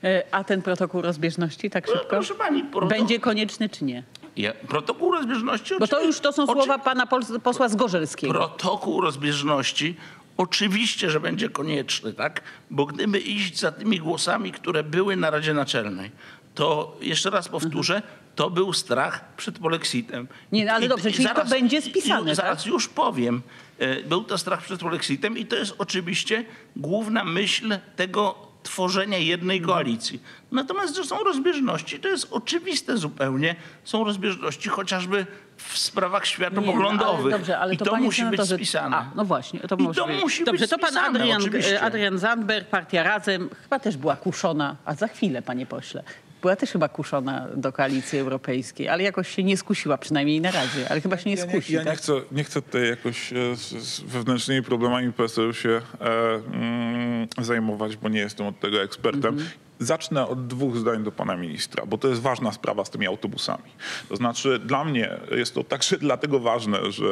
E, A ten protokół rozbieżności tak No, szybko? proszę pani, proto- Będzie konieczny czy nie? Ja, protokół rozbieżności... Bo to już to są oczy- słowa pana posła Zgorzelskiego. Protokół rozbieżności oczywiście, że będzie konieczny, tak? Bo gdyby iść za tymi głosami, które były na Radzie Naczelnej, to jeszcze raz powtórzę, to był strach przed polexitem. Nie, no ale dobrze, czyli to będzie spisane, i- Zaraz tak? już powiem. E, Był to strach przed polexitem i to jest oczywiście główna myśl tego tworzenia jednej Mhm. koalicji. Natomiast, że są rozbieżności, to jest oczywiste zupełnie. Są rozbieżności chociażby w sprawach światopoglądowych. Nie, no, dobrze, ale I to, to musi być spisane. A, no właśnie, to, I musi to być. musi Dobrze, być to pan Adrian, oczywiście. Adrian Zandberg, partia Razem, chyba też była kuszona, a za chwilę, panie pośle, była też chyba kuszona do koalicji europejskiej, ale jakoś się nie skusiła, przynajmniej na razie, ale chyba się nie Ja skusi. nie, ja nie, tak? chcę, nie chcę tutaj jakoś e, z, z wewnętrznymi problemami PSL się e, mm, zajmować, bo nie jestem od tego ekspertem. Zacznę od dwóch zdań do pana ministra, bo to jest ważna sprawa z tymi autobusami. To znaczy dla mnie jest to także dlatego ważne, że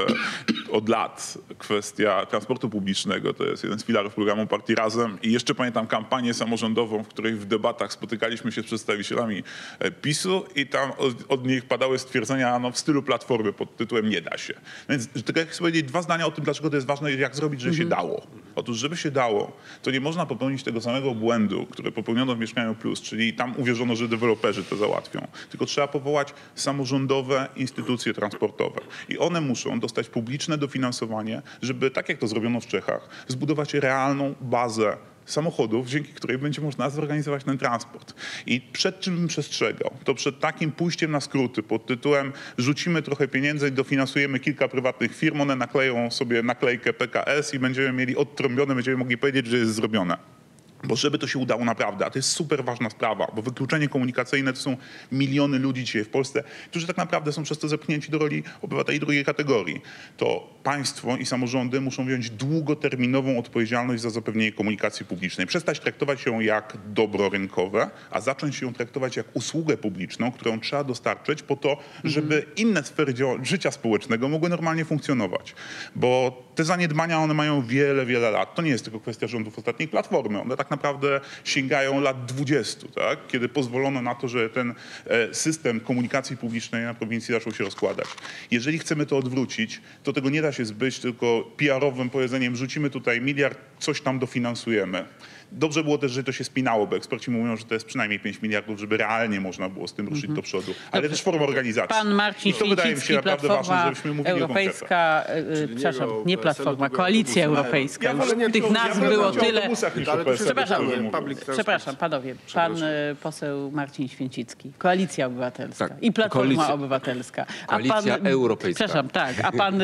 od lat kwestia transportu publicznego to jest jeden z filarów programu Partii Razem i jeszcze pamiętam kampanię samorządową, w której w debatach spotykaliśmy się z przedstawicielami e, PiSu i tam od, od nich padały stwierdzenia no, w stylu Platformy pod tytułem nie da się. No Więc tylko jak chcę powiedzieć dwa zdania o tym, dlaczego to jest ważne i jak zrobić, żeby się dało. Otóż, żeby się dało, to nie można popełnić tego samego błędu, który popełniono w Mieszkaniu Plus, czyli tam uwierzono, że deweloperzy to załatwią. Tylko trzeba powołać samorządowe instytucje transportowe. I one muszą dostać publiczne dofinansowanie, żeby, tak jak to zrobiono w Czechach, zbudować realną bazę samochodów, dzięki której będzie można zorganizować ten transport. I przed czym bym przestrzegał? To przed takim pójściem na skróty pod tytułem rzucimy trochę pieniędzy i dofinansujemy kilka prywatnych firm, one nakleją sobie naklejkę PKS i będziemy mieli odtrąbione, będziemy mogli powiedzieć, że jest zrobione. Bo żeby to się udało naprawdę, a to jest super ważna sprawa, bo wykluczenie komunikacyjne to są miliony ludzi dzisiaj w Polsce, którzy tak naprawdę są przez to zepchnięci do roli obywateli drugiej kategorii. To państwo i samorządy muszą wziąć długoterminową odpowiedzialność za zapewnienie komunikacji publicznej. Przestać traktować ją jak dobro rynkowe, a zacząć ją traktować jak usługę publiczną, którą trzeba dostarczyć po to, żeby inne sfery życia społecznego mogły normalnie funkcjonować. Bo te zaniedbania, one mają wiele, wiele lat. To nie jest tylko kwestia rządów ostatniej Platformy. One tak naprawdę sięgają lat 20, tak? kiedy pozwolono na to, że ten e, system komunikacji publicznej na prowincji zaczął się rozkładać. Jeżeli chcemy to odwrócić, to tego nie da się zbyć tylko PR-owym powiedzeniem, rzucimy tutaj miliard, coś tam dofinansujemy. Dobrze było też, że to się spinało, bo eksperci mówią, że to jest przynajmniej 5 miliardów, żeby realnie można było z tym ruszyć do przodu. Ale Dobrze. też forma organizacji. Pan Marcin I to wydaje mi się naprawdę ważne, Platforma żebyśmy mówili o konkretach. Europejska, e, e, nie przepraszam, o nie Platforma, Koalicja. Europejska. Ja Już nie- tych ja nazw wolę było tyle. to Przepraszam. Przepraszam, panowie. Pan e, poseł Marcin Święcicki, Koalicja Obywatelska Tak, i Platforma Koalicja- Obywatelska. Koalicja Europejska. Przepraszam, tak. A pan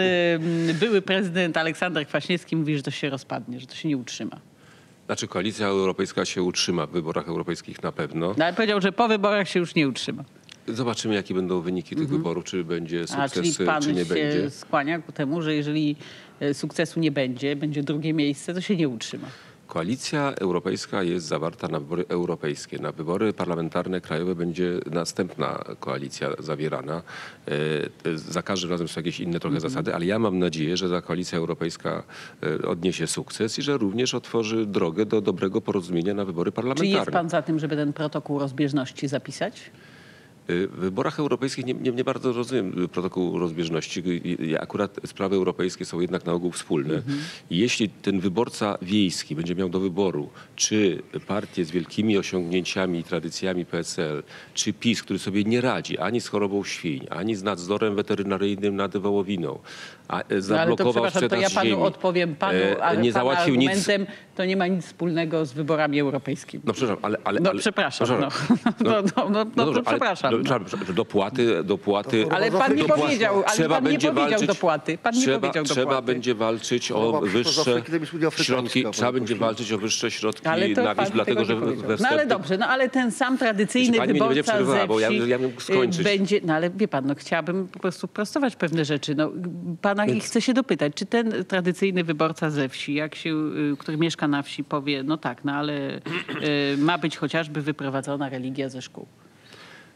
były prezydent Aleksander Kwaśniewski mówi, że to się rozpadnie, że to się nie utrzyma. Znaczy koalicja europejska się utrzyma w wyborach europejskich na pewno. No, ale powiedział, że po wyborach się już nie utrzyma. Zobaczymy, jakie będą wyniki tych wyborów, czy będzie Mhm. A czyli sukces, pan czy nie się będzie. skłania ku temu, że jeżeli e, sukcesu nie będzie, będzie drugie miejsce, to się nie utrzyma. Koalicja europejska jest zawarta na wybory europejskie. Na wybory parlamentarne krajowe będzie następna koalicja zawierana. E, Za każdym razem są jakieś inne trochę zasady, ale ja mam nadzieję, że ta koalicja europejska e, odniesie sukces i że również otworzy drogę do dobrego porozumienia na wybory Czy parlamentarne. jest pan za tym, żeby ten protokół rozbieżności zapisać? Y, W wyborach europejskich nie, nie, nie bardzo rozumiem y, protokołu rozbieżności. Y, Akurat sprawy europejskie są jednak na ogół wspólne. I jeśli ten wyborca wiejski będzie miał do wyboru, czy partię z wielkimi osiągnięciami i tradycjami PSL, czy PiS, który sobie nie radzi ani z chorobą świń, ani z nadzorem weterynaryjnym nad wołowiną, a e, No, to zablokował to sprzedaż ja panu ziemi, odpowiem panu, e, ale nie pana załatwił nic. to nie ma nic wspólnego z wyborami europejskimi. No przepraszam, ale... ale No ale, przepraszam. no. No, no, no, no, to przepraszam, do- no. przepraszam, że Dopłaty, dopłaty... Ale pan nie dopłaty- powiedział, ale trzeba pan nie będzie powiedział walczyć, dopłaty. Pan nie trzeba, powiedział Trzeba dopłaty. będzie walczyć o wyższe środki, trzeba będzie walczyć o wyższe środki Ale to na wieś, dlatego tego że we. No ale dobrze, no ale ten sam tradycyjny pani mnie nie będzie wyborca przerywała, bo ja ja bym mógł y, skończyć. będzie, no ale wie pan, no chciałabym po prostu prostować pewne rzeczy. No, pana i chcę się dopytać, czy ten tradycyjny wyborca ze wsi, jak się, y, który mieszka na wsi, powie, no tak, no ale y, ma być chociażby wyprowadzona religia ze szkół.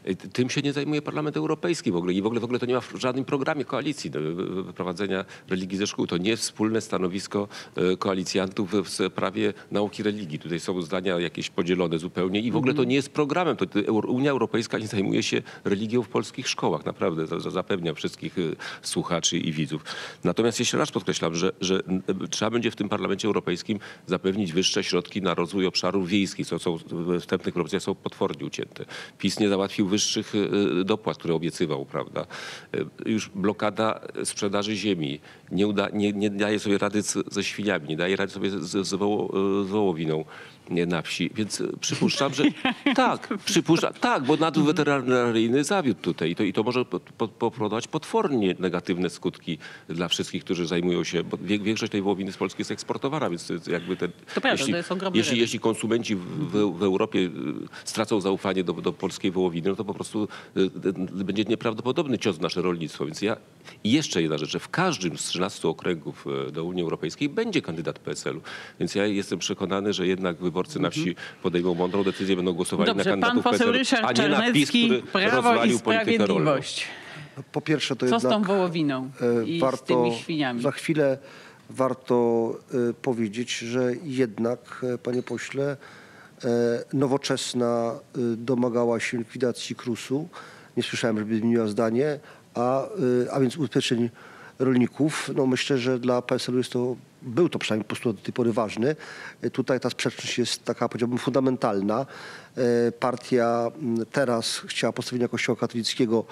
Y, Tym się nie zajmuje Parlament Europejski w ogóle i w ogóle, w ogóle to nie ma w żadnym programie koalicji wyprowadzenia religii ze szkół. To nie jest wspólne stanowisko e, koalicjantów w sprawie nauki religii. Tutaj są zdania jakieś podzielone zupełnie i w ogóle to nie jest programem. To, Unia Europejska nie zajmuje się religią w polskich szkołach. Naprawdę, za- za- zapewniam wszystkich e, słuchaczy i widzów. Natomiast jeszcze raz podkreślam, że, że trzeba będzie w tym Parlamencie Europejskim zapewnić wyższe środki na rozwój obszarów wiejskich, co są wstępnych propozycjach są potwornie ucięte. PiS nie załatwił wyższych e, dopłat, które obiecywał, prawda? E, Już blokada sprzedaży ziemi, nie, uda, nie, nie daje sobie rady ze świniami, nie daje rady sobie z, z, woło, z wołowiną na wsi. Więc e, przypuszczam, że tak, przypuszczam, tak, bo nadzór weterynaryjny zawiódł tutaj i to, i to może po- po- powodować potwornie negatywne skutki dla wszystkich, którzy zajmują się, bo większość tej wołowiny z Polski jest eksportowana, więc jakby ten... To prawda, to jest ogromny jeśli, jeśli konsumenci w, w, w Europie y, stracą zaufanie do, do polskiej wołowiny, no to po prostu y, y, będzie nieprawdopodobny cios w nasze rolnictwo. Więc ja i jeszcze jedna rzecz, że w każdym z 13 okręgów y, do Unii Europejskiej będzie kandydat PSL-u. Więc ja jestem przekonany, że jednak wyborcy na wsi podejmą mądrą decyzję, będą głosowali Mhm. Dobrze, na pan kandydatów poseł PSL-u, a Ryszard nie na PiS, Czarnecki, który Prawo i rozwalił politykę rolną. Sprawiedliwość. Po pierwsze to Co jednak... z tą wołowiną E, i z tymi świniami? za chwilę warto e, powiedzieć, że jednak, e, panie pośle, e, nowoczesna e, domagała się likwidacji KRUS-u. Nie słyszałem, żeby zmieniła zdanie, a, e, a więc ubezpieczeń rolników. No myślę, że dla PSL-u jest to, był to przynajmniej postulat do tej pory ważny. E, Tutaj ta sprzeczność jest taka, powiedziałbym, fundamentalna. E, Partia teraz chciała postawienia Kościoła katolickiego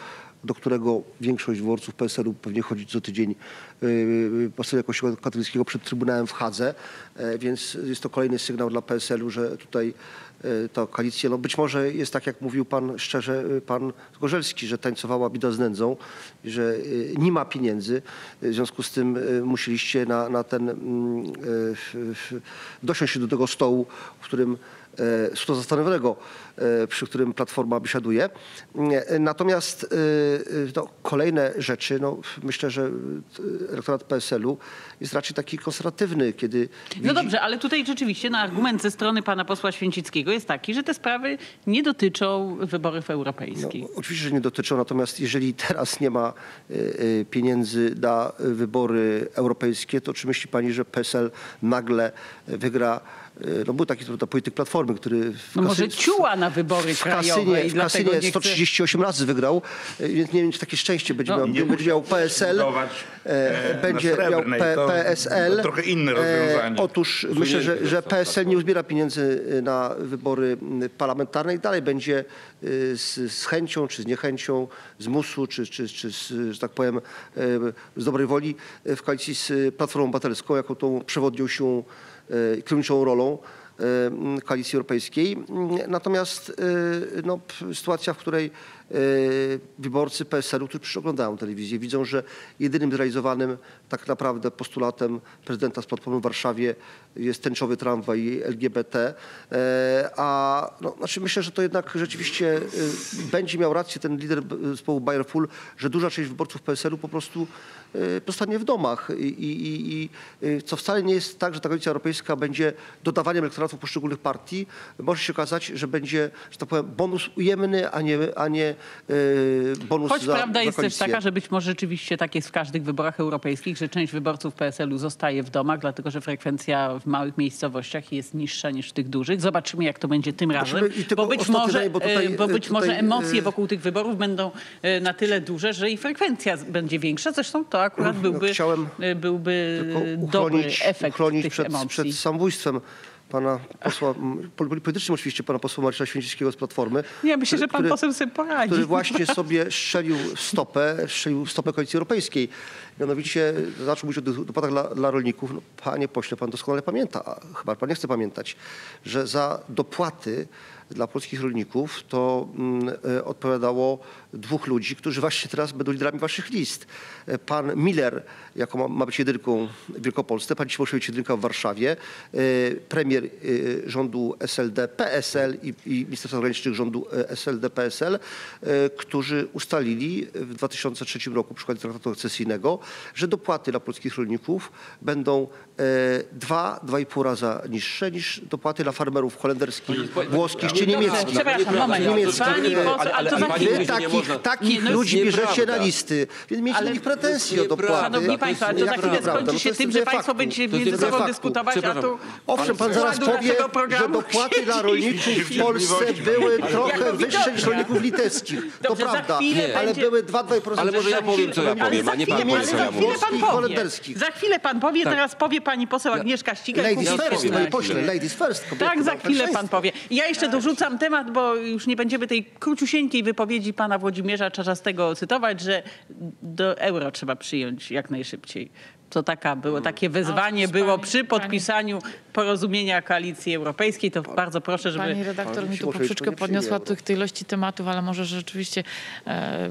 do którego większość wyborców PSL-u pewnie chodzi co tydzień yy, postawienia Kościoła katolickiego przed Trybunałem w Hadze, E, więc jest to kolejny sygnał dla PSL-u, że tutaj e, ta koalicja, no być może jest tak, jak mówił pan szczerze, e, pan Gorzelski, że tańcowała bida z nędzą, że nie ma pieniędzy, w związku z tym musieliście na, na ten, mm, dosiąść do tego stołu, w którym e, stołu zastanowionego, e, przy którym Platforma biesiaduje. E, Natomiast no, kolejne rzeczy, no, myślę, że elektorat PSL-u jest raczej taki konserwatywny, kiedy No widzi- dobrze, ale tutaj rzeczywiście no, argument ze strony pana posła Święcickiego jest taki, że te sprawy nie dotyczą wyborów No, europejskich. oczywiście, że nie dotyczą, natomiast jeżeli teraz nie ma pieniędzy na wybory europejskie, to czy myśli pani, że PSL nagle wygra? E, No był taki to, polityk Platformy, który w No może ciuła na wybory w krajowe kasynie, i w kasynie nie chce... 138 razy wygrał, e, więc nie wiem, czy takie szczęście będzie No, miał. nie będzie miał PSL, e, e, będzie miał. P, To PSL. trochę inne E, rozwiązanie. Otóż myślę, że, że to PSL nie uzbiera pieniędzy e, na wybory parlamentarne i dalej będzie e, z, z chęcią, czy z niechęcią, z musu, czy, czy, czy z, że tak powiem, e, z dobrej woli e, w koalicji z Platformą Obywatelską, jako tą przewodnią siłą e, kierowniczą rolą m, koalicji europejskiej. M, Natomiast e, no, sytuacja, w której wyborcy PSL-u, którzy przeglądają telewizję, widzą, że jedynym zrealizowanym tak naprawdę postulatem prezydenta z Platformy w Warszawie jest tęczowy tramwaj LGBT. E, A no, znaczy myślę, że to jednak rzeczywiście będzie miał rację ten lider zespołu Bayer Full, że duża część wyborców PSL-u po prostu pozostanie w domach. I, i, i, e, co wcale nie jest tak, że ta koalicja europejska będzie dodawaniem elektoratów poszczególnych partii. Może się okazać, że będzie, że tak powiem, bonus ujemny, a nie, a nie y, bonus Choć za, prawda za jest też taka, że być może rzeczywiście tak jest w każdych wyborach europejskich, że część wyborców PSL-u zostaje w domach, dlatego że frekwencja w małych miejscowościach jest niższa niż w tych dużych. Zobaczymy, jak to będzie tym razem. Bo być, może, bo tutaj, e, bo być tutaj, może emocje e, wokół tych wyborów będą e, na tyle duże, że i frekwencja będzie większa. Zresztą to akurat byłby, chciałem e, byłby Tylko dobry uchronić, efekt uchronić przed, emocji. przed samobójstwem pana posła, politycznie oczywiście pana posła Mariusza Święcickiego z Platformy. Ja myślę, że pan który- poseł sobie poradzi. który właśnie sobie strzelił stopę, strzelił stopę Koalicji Europejskiej. Mianowicie zaczął mówić o dopłatach dla, dla rolników. No, panie pośle, pan doskonale pamięta, a chyba pan nie chce pamiętać, że za dopłaty dla polskich rolników to mm, e, odpowiadało dwóch ludzi, którzy właśnie teraz będą liderami waszych list. E, Pan Miller, jako ma, ma być jedynką w Wielkopolsce, pan może być jedynka w Warszawie, e, premier e, rządu SLD, PSL i, i Ministerstwa Zagranicznych rządu SLD, PSL, którzy ustalili w 2003 roku przy okazji traktatu akcesyjnego, że dopłaty dla polskich rolników będą e, dwa, dwa i pół raza niższe niż dopłaty dla farmerów holenderskich, włoskich czy niemieckich. Przepraszam, moment. Niemieckich. Pani poseł, ale pani chwilę. Wy mówi, że nie takich, można. Takich Nie, no ludzi bierzecie na listy, więc miejcie Ale- do nich pretensje o dopłaty. Szanowni Państwo, ale to za chwilę skończy No się tym, że Państwo będziecie między sobą dyskutować, a tu... Owszem, pan zaraz powie, naszego że dopłaty dla rolników w Polsce były trochę wyższe niż rolników litewskich. To prawda, ale były 2-2,5% Ale może ja powiem, co ja powiem, a nie pan powie, co za ja chwilę mówię. Za chwilę pan powie, Tak. teraz powie pani poseł Agnieszka Ścigaj. Ladies first, panie pośle, ladies first. Tak, za chwilę pan powie. Ja jeszcze dorzucam temat, bo już nie będziemy tej króciusieńkiej wypowiedzi pana Włodzimierza Czarzastego cytować, że do euro trzeba przyjąć jak najszybciej. To taka było, takie wezwanie A, było przy podpisaniu porozumienia koalicji europejskiej. To bardzo proszę, żeby... Pani redaktor mi tu poprzeczkę podniosła tych, tej ilości tematów, ale może rzeczywiście e,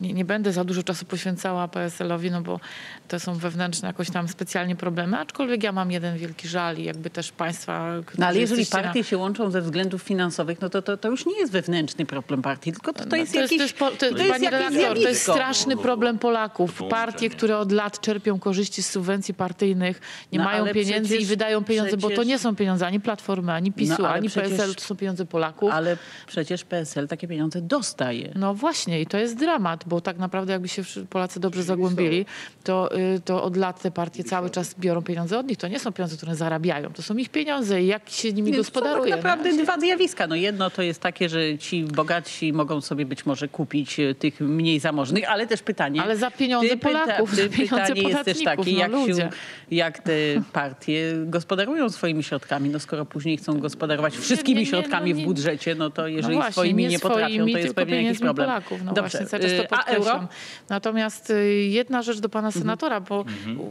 nie, nie będę za dużo czasu poświęcała PSL-owi, no bo to są wewnętrzne jakoś tam specjalnie problemy, aczkolwiek ja mam jeden wielki żal i jakby też państwa, No ale jeżeli jesteście na- partie się łączą ze względów finansowych, no to, to, to już nie jest wewnętrzny problem partii, tylko to, to jest to jest, jakiś... to jest, po- to, to jest redaktor, to jest zjawisko. straszny problem Polaków. Partie, które od lat czerpią korzyści z subwencji partyjnych, nie No, mają pieniędzy przecież- i wydają pieniądze, bo to przecież- nie są pieniądze ani Platformy, ani PiSu, No, ani przecież- PSL, to są pieniądze Polaków. Ale przecież PSL takie pieniądze dostaje. No właśnie i to jest dramat, bo tak naprawdę jakby się Polacy dobrze zagłębili, to, y, to od lat te partie cały czas biorą pieniądze od nich. To nie są pieniądze, które zarabiają, to są ich pieniądze i jak się nimi Nie, gospodaruje. To tak naprawdę no. dwa zjawiska. No jedno to jest takie, że ci bogatsi mogą sobie być może kupić e, tych mniej zamożnych, ale też pytanie... Ale za pieniądze ty pyta- Polaków, ty za pieniądze pytanie jest też takie, no jak, się, jak te partie gospodarują swoimi środkami, no skoro później chcą gospodarować wszystkimi nie, nie, no środkami nie. w budżecie, no to jeżeli no właśnie, swoimi nie, nie potrafią, swoimi, to jest pewnie jakiś problem. Polaków. No Dobrze. właśnie, cały czas to A podkreślam. Natomiast y, jedna rzecz do pana Mhm. senatora, bo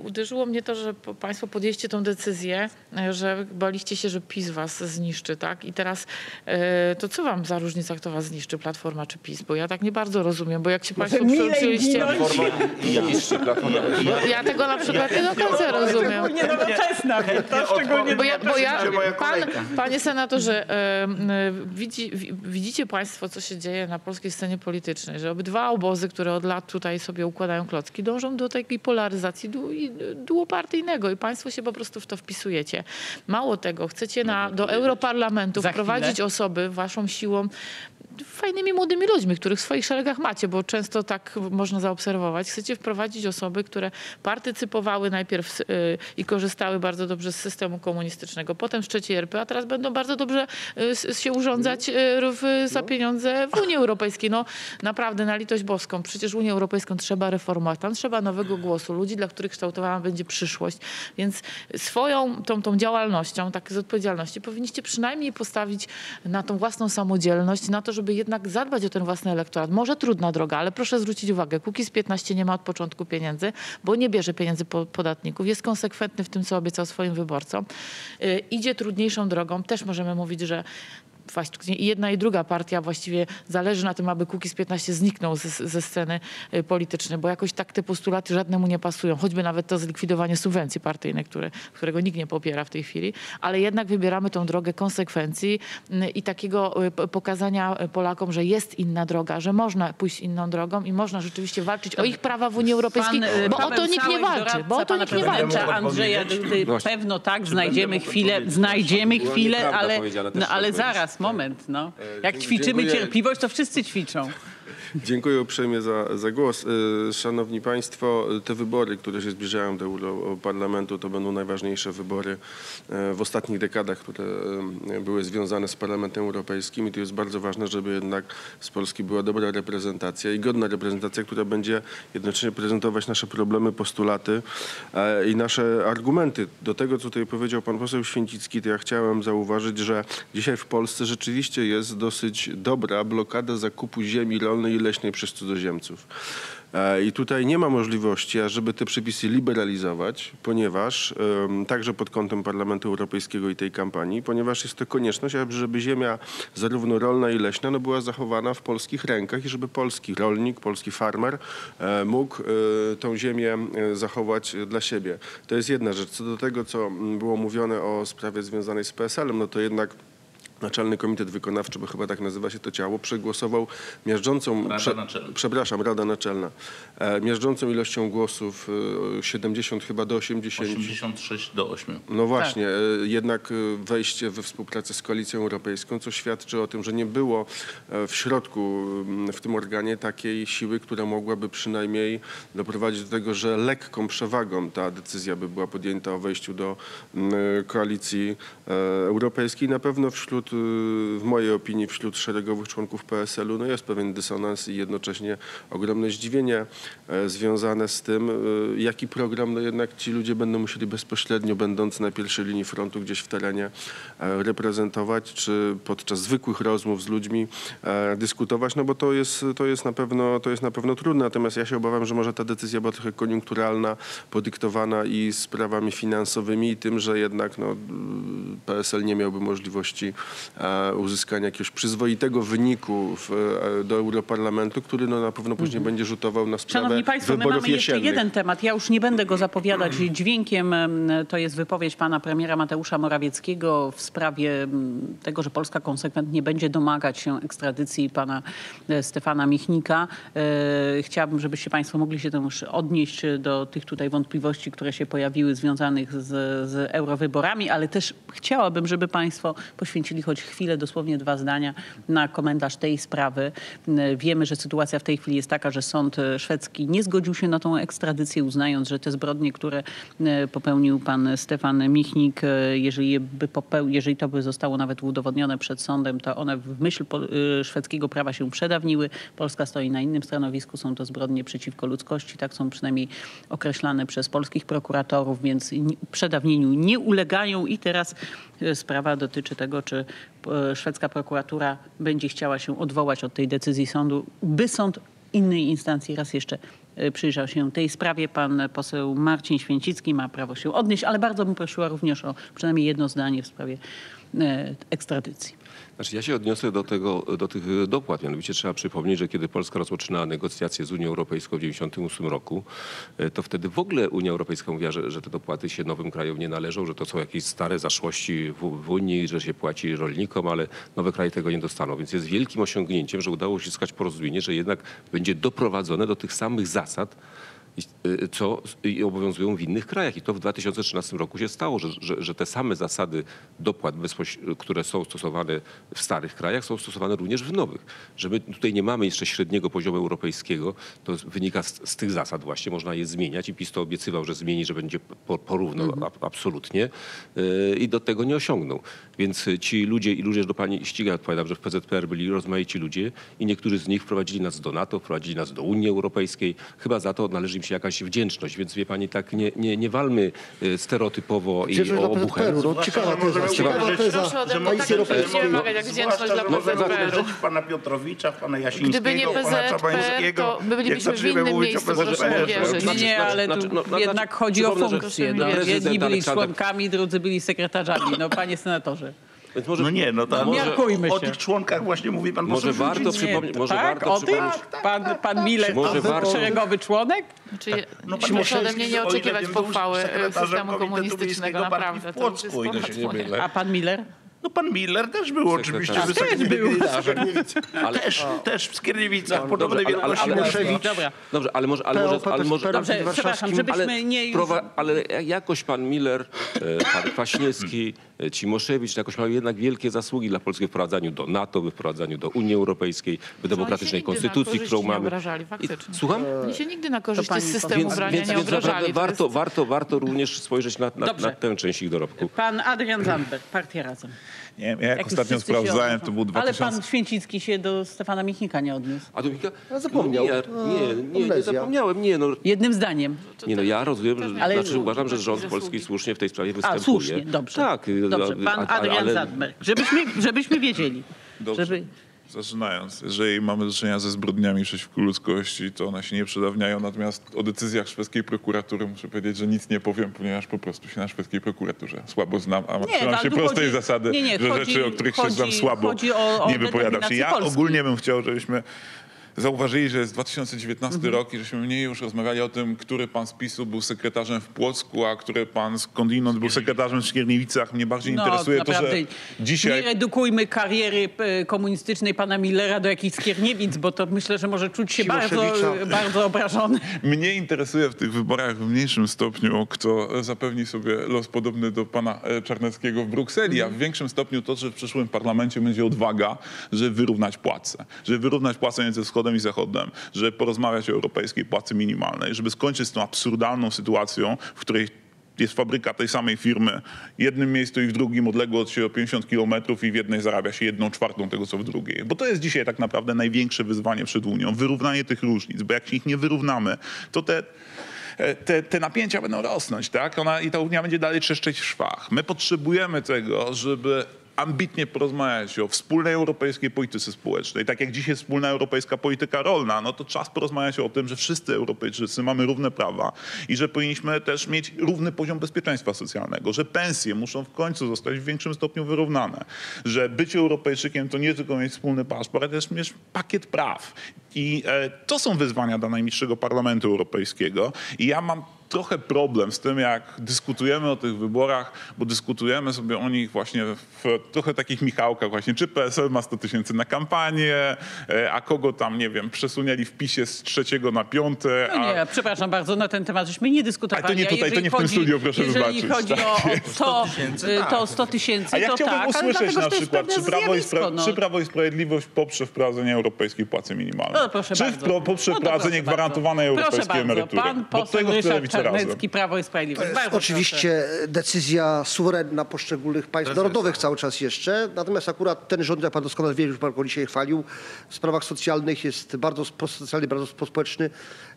uderzyło mnie to, że państwo podjęliście tą decyzję, y, że baliście się, że PiS was zniszczy, tak? I teraz y, to co wam za różnica, kto was zniszczy, Platforma czy PiS? Bo ja tak nie bardzo rozumiem, bo jak się państwo przyłączyliście... Platforma. Ja tego na przykład nie do końca rozumiem. Nie nowoczesna, to szczególnie Bo ja, bo ja, moja pan, panie senatorze, widzi, wi- widzicie państwo, co się dzieje na polskiej scenie politycznej, że obydwa obozy, które od lat tutaj sobie układają klocki, dążą do takiej polaryzacji du, i- duopartyjnego i państwo się po prostu w to wpisujecie. Mało tego, chcecie na, do Europarlamentu wprowadzić osoby waszą siłą fajnymi młodymi ludźmi, których w swoich szeregach macie, bo często tak można zaobserwować. Chcecie wprowadzić osoby, które partycypowały najpierw y, i korzystały bardzo dobrze z systemu komunistycznego, potem z trzeciej RP, a teraz będą bardzo dobrze y, się urządzać y, w, za pieniądze w Unii Europejskiej. No naprawdę, na litość boską. Przecież Unię Europejską trzeba reformować. Tam trzeba nowego głosu, ludzi, dla których kształtowana będzie przyszłość. Więc swoją tą, tą działalnością, tak z odpowiedzialności, powinniście przynajmniej postawić na tą własną samodzielność, na to, żeby jednak zadbać o ten własny elektorat. Może trudna droga, ale proszę zwrócić uwagę, Kukiz 15 nie ma od początku pieniędzy, bo nie bierze pieniędzy po, podatników, jest konsekwentny w tym, co obiecał swoim wyborcom. Y, idzie trudniejszą drogą. Też możemy mówić, że właśnie i jedna i druga partia właściwie zależy na tym, aby Kukiz 15 zniknął ze, ze sceny y, politycznej, bo jakoś tak te postulaty żadnemu nie pasują, choćby nawet to zlikwidowanie subwencji partyjnej, które, którego nikt nie popiera w tej chwili, ale jednak wybieramy tą drogę konsekwencji y, i takiego y, pokazania Polakom, że jest inna droga, że można pójść inną drogą i można rzeczywiście walczyć o ich prawa w Unii Europejskiej, Pan, bo o to nikt nie walczy, bo o to nikt nie walczy. Andrzeja pewno tak, znajdziemy chwilę, znajdziemy chwilę, ale, no, ale zaraz, moment. No. Jak dzie- ćwiczymy dziękuję. cierpliwość, to wszyscy ćwiczą. Dziękuję uprzejmie za, za głos. E, Szanowni Państwo, te wybory, które się zbliżają do Europarlamentu, to będą najważniejsze wybory e, w ostatnich dekadach, które e, były związane z Parlamentem Europejskim i to jest bardzo ważne, żeby jednak z Polski była dobra reprezentacja i godna reprezentacja, która będzie jednocześnie prezentować nasze problemy, postulaty e, i nasze argumenty. Do tego, co tutaj powiedział pan poseł Święcicki, to ja chciałem zauważyć, że dzisiaj w Polsce rzeczywiście jest dosyć dobra blokada zakupu ziemi rolnej i leśnej przez cudzoziemców. E, I tutaj nie ma możliwości, ażeby te przepisy liberalizować, ponieważ także pod kątem Parlamentu Europejskiego i tej kampanii, ponieważ jest to konieczność, żeby ziemia zarówno rolna i leśna no, była zachowana w polskich rękach i żeby polski rolnik, polski farmer e, mógł e, tą ziemię zachować dla siebie. To jest jedna rzecz. Co do tego, co było mówione o sprawie związanej z PSL-em, no to jednak Naczelny Komitet Wykonawczy, bo chyba tak nazywa się to ciało, przegłosował miażdżącą, Rada Naczelna. przepraszam, Rada Naczelna, e, miażdżącą ilością głosów, e, 70 chyba do 80. 86 do 8. No właśnie, e, jednak e, wejście we współpracę z Koalicją Europejską, co świadczy o tym, że nie było e, w środku, m, w tym organie takiej siły, która mogłaby przynajmniej doprowadzić do tego, że lekką przewagą ta decyzja by była podjęta o wejściu do m, Koalicji e, Europejskiej. Na pewno wśród, e, w mojej opinii, wśród szeregowych członków PSL-u no jest pewien dysonans i jednocześnie ogromne zdziwienie e, związane z tym, e, jaki program no jednak ci ludzie będą musieli bezpośrednio, będąc na pierwszej linii frontu gdzieś w terenie, e, reprezentować, czy podczas zwykłych rozmów z ludźmi dyskutować, no bo to jest, to jest, na pewno, to jest na pewno trudne. Natomiast ja się obawiam, że może ta decyzja była trochę koniunkturalna, podyktowana i sprawami finansowymi i tym, że jednak no, PSL nie miałby możliwości uzyskania jakiegoś przyzwoitego wyniku w, e, do Europarlamentu, który no, na pewno później będzie rzutował na sprawę Szanowni Państwo, my mamy jeszcze jesiennych. jeden temat. Ja już nie będę go zapowiadać dźwiękiem. em, To jest wypowiedź pana premiera Mateusza Morawieckiego w sprawie tego, że Polska konsekwentnie będzie domagać się ekstradycji pana e, Stefana Michnika. E, Chciałabym, żebyście Państwo mogli się też odnieść do tych tutaj wątpliwości, które się pojawiły związanych z, z eurowyborami, ale też chciałabym, żeby Państwo poświęcili choć chwilę, dosłownie dwa zdania, na komentarz tej sprawy. Wiemy, że sytuacja w tej chwili jest taka, że sąd e, szwedzki nie zgodził się na tą ekstradycję, uznając, że te zbrodnie, które popełnił pan Stefan Michnik, e, jeżeli, by popeł, jeżeli to by zostało nawet udowodnione przed sądem, to one w myśl e, szwedzkiego prawa się przedawniły. Polska stoi na innym stanowisku. Są to zbrodnie przeciwko ludzkości. Tak są przynajmniej określane przez polskich prokuratorów, więc ni- przedawnieniu nie ulegają. I teraz sprawa dotyczy tego, czy szwedzka prokuratura będzie chciała się odwołać od tej decyzji sądu, by sąd innej instancji raz jeszcze e, przyjrzał się tej sprawie. Pan poseł Marcin Święcicki ma prawo się odnieść, ale bardzo bym prosiła również o przynajmniej jedno zdanie w sprawie e, ekstradycji. Znaczy ja się odniosę do, tego, do tych dopłat. Mianowicie trzeba przypomnieć, że kiedy Polska rozpoczynała negocjacje z Unią Europejską w 1998 roku, e, to wtedy w ogóle Unia Europejska mówiła, że, że te dopłaty się nowym krajom nie należą, że to są jakieś stare zaszłości w, w Unii, że się płaci rolnikom, ale nowe kraje tego nie dostaną. Więc jest wielkim osiągnięciem, że udało się uzyskać porozumienie, że jednak będzie doprowadzone do tych samych zasad, co i obowiązują w innych krajach. I to w 2013 roku się stało, że, że, że te same zasady dopłat, które są stosowane w starych krajach, są stosowane również w nowych. Że my tutaj nie mamy jeszcze średniego poziomu europejskiego, to wynika z, z tych zasad właśnie, można je zmieniać i PiS to obiecywał, że zmieni, że będzie po, porówno, a, absolutnie y, i do tego nie osiągnął. Więc y, ci ludzie, i ludzie do pani Ściga odpowiadam, że w PZPR byli rozmaici ludzie i niektórzy z nich wprowadzili nas do NATO, wprowadzili nas do Unii Europejskiej. Chyba za to należy im się jakaś wdzięczność, więc wie pani, tak nie, nie, nie walmy y, stereotypowo i o. PZPR-u, no ciekawa teza, ciekawa teza Proszę ode mnie Koalicji tak Europejskiej. PZPR. wierzyć w pana Piotrowicza, w pana Jasińskiego, Gdyby nie Czabańskiego. to my bylibyśmy w innym mówić o miejscu, proszę PZPR, mi wierzyć. Nie, Znaczy, ale znaczy, tu no, no, jednak znaczy, chodzi o funkcję. No, jedni byli członkami, drudzy byli sekretarzami. No panie senatorze. Więc może, No nie, no to może- o się. tych członkach właśnie mówi pan Może poseł warto przypomnieć, może tak? warto o tym? przypomnieć, Pan, pan Miller, Może to warto- szeregowy członek? Czy je, No, proszę ode mnie nie o oczekiwać pochwały e, systemu komunistycznego, naprawdę. w To już jest o się nie mylę. A pan Miller? No pan Miller też był oczywiście Sekretarz. wysokim Też był. sekretarzem. Ale, Też, też w Skierniewicach, Dobrze, podobnej ale- ale- ale-. Dobra. Dobrze, ale może, ale może, ale może, Dobrze, przepraszam, żebyśmy ale, nie... prowa- ale jakoś pan Miller, e, pan Kwaśniewski, e, Cimoszewicz jakoś mają jednak wielkie zasługi dla Polski w wprowadzaniu do NATO, w wprowadzaniu do Unii Europejskiej, w demokratycznej konstytucji, którą korzyści nie mamy. obrażali, faktycznie. I, słucham? Oni się nigdy na korzyści pani z poseł. systemu Więc, brania więc, nie więc obrażali. To warto, jest- warto, warto również spojrzeć na, na, Dobrze. na tę część ich dorobku. Pan Adrian Zandberg, Partia Razem. Nie wiem, ja jak już ostatnio sprawdzałem, to był Ale 2000... pan Święcicki się do Stefana Michnika nie odniósł. A Dominika? A zapomniał. No A, nie, nie, nie, nie zapomniałem. Nie, no, Jednym zdaniem. nie, no ja rozumiem, że, Ale- znaczy uważam, że rząd polski słusznie w tej sprawie A, występuje. słusznie, dobrze. Tak. Dobrze, a- pan a- Adrian ale- Zandberg. Żebyśmy, żebyśmy wiedzieli. Dobrze. Żeby... Zaczynając, jeżeli mamy do czynienia ze zbrodniami przeciwko ludzkości, to one się nie przedawniają, natomiast o decyzjach szwedzkiej prokuratury muszę powiedzieć, że nic nie powiem, ponieważ po prostu się na szwedzkiej prokuraturze słabo znam, a Nie, trzymam ale się prostej chodzi- zasady, nie, nie, że chodzi- rzeczy, o których się chodzi- znam słabo, o- o nie wypowiadam się. Ja ogólnie bym chciał, żebyśmy zauważyli, że jest 2019 Mhm. rok i żeśmy mniej już rozmawiali o tym, który pan z PiSu był sekretarzem w Płocku, a który pan skądinąd był sekretarzem w Skierniewicach. Mnie bardziej interesuje to, że No, dzisiaj... Nie redukujmy kariery e, komunistycznej pana Millera do jakichś skierniewic, bo to myślę, że może czuć się bardzo, Cimoszewicza. bardzo obrażony. Mnie interesuje w tych wyborach w mniejszym stopniu, kto zapewni sobie los podobny do pana e, Czarneckiego w Brukseli, a w większym stopniu to, że w przyszłym parlamencie będzie odwaga, żeby wyrównać płace. Żeby wyrównać płace między wschodem i zachodem, żeby porozmawiać o europejskiej płacy minimalnej, żeby skończyć z tą absurdalną sytuacją, w której jest fabryka tej samej firmy w jednym miejscu i w drugim odległo od siebie o 50 kilometrów i w jednej zarabia się jedną czwartą tego, co w drugiej. Bo to jest dzisiaj tak naprawdę największe wyzwanie przed Unią. Wyrównanie tych różnic, bo jak ich nie wyrównamy, to te e, te, te napięcia będą rosnąć, tak? Ona, I ta Unia będzie dalej trzeszczeć w szwach. My potrzebujemy tego, żeby ambitnie porozmawiać o wspólnej europejskiej polityce społecznej. Tak jak dzisiaj jest wspólna europejska polityka rolna, no to czas porozmawiać o tym, że wszyscy Europejczycy mamy równe prawa i że powinniśmy też mieć równy poziom bezpieczeństwa socjalnego, że pensje muszą w końcu zostać w większym stopniu wyrównane, że bycie Europejczykiem to nie tylko mieć wspólny paszport, ale też mieć pakiet praw. I e, to są wyzwania dla najniższego Parlamentu Europejskiego. I ja mam trochę problem z tym, jak dyskutujemy o tych wyborach, bo dyskutujemy sobie o nich właśnie w trochę takich Michałkach właśnie, czy PSL ma 100 tysięcy na kampanię, e, a kogo tam, nie wiem, przesunęli w PiSie z trzeciego na piąte. No a... nie, przepraszam bardzo, na ten temat żeśmy nie dyskutowali. Ale to nie a tutaj, to jeżeli nie w tym chodzi, studiu, proszę Jeżeli wybaczyć. chodzi o, o Tak to, tysięcy, tak. to 100 tysięcy, A ja to chciałbym tak, usłyszeć dlatego, na przykład, czy Prawo, Spra- no. czy Prawo i Sprawiedliwość poprze wprowadzenie europejskiej płacy minimalnej? No, proszę czy bardzo. wpro- poprze No wprowadzenie proszę gwarantowanej bardzo. europejskiej proszę emerytury? Bardzo. Pan poseł Ryszard. Czarnecki, Prawo i Sprawiedliwość. To jest Bardzo oczywiście decyzja suwerenna poszczególnych państw narodowych cały czas jeszcze. Natomiast akurat ten rząd, jak pan doskonale wie, już pan go dzisiaj chwalił, w sprawach socjalnych jest bardzo prosocjalny, bardzo prospołeczny.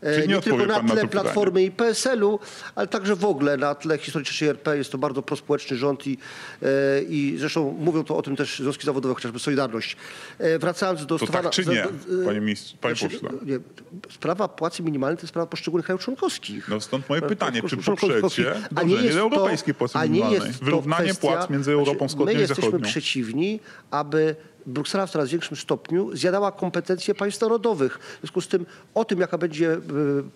E, Czyli nie nie tylko na na tle pytanie. Platformy i PSL-u, ale także w ogóle na tle historii III RP jest to bardzo prospołeczny rząd i, e, i zresztą mówią to o tym też związki zawodowe, chociażby Solidarność. E, wracając do To Stefana- tak czy nie, panie mistrz, panie znaczy, nie, sprawa płacy minimalnej to jest sprawa poszczególnych krajów członkowskich. No stąd moje pytanie, czy poprzecie dążenie europejskiej płacy minimalnej? Wyrównanie kwestia- płac między Europą znaczy, Wschodnią My i jesteśmy Zachodnią. przeciwni, aby Bruksela w coraz większym stopniu zjadała kompetencje państw narodowych. W związku z tym o tym, jaka będzie y,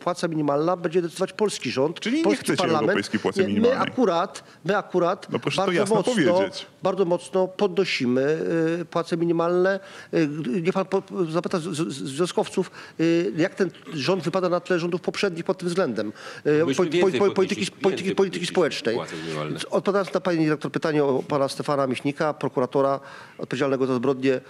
płaca minimalna, będzie decydować polski rząd, Czyli nie polski chcecie parlament. europejskiej płacy Nie, My akurat, my akurat No bardzo, mocno, powiedzieć. bardzo mocno podnosimy y, płace minimalne. Y, Niech pan po, zapyta związkowców, jak ten rząd wypada na tle rządów poprzednich pod tym względem. Po- po- podnieśli- polityki, polityki, polityki społecznej. Odpowiadając na pani dyrektor pytanie o pana Stefana Michnika, prokuratora odpowiedzialnego za zbrodnie e,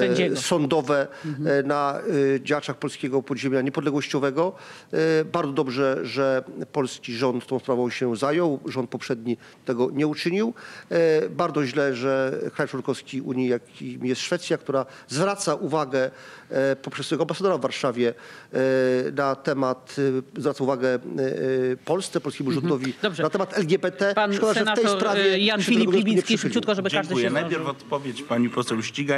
Sędziego. sądowe e, na e, działaczach polskiego podziemia niepodległościowego. E, bardzo dobrze, że polski rząd tą sprawą się zajął. Rząd poprzedni tego nie uczynił. E, bardzo źle, że kraj członkowski Unii, jakim jest Szwecja, która zwraca uwagę e, poprzez swojego ambasadora w Warszawie e, na temat, e, zwraca uwagę Polsce, polskiemu rządowi Mhm. Dobrze. na temat LGBT. Pan Szkoda, że w tej senator sprawie Jan Filip przychylił. szybciutko, żeby każdy Dziękuję. się Najpierw odpowiedź pani poseł Ścigaj.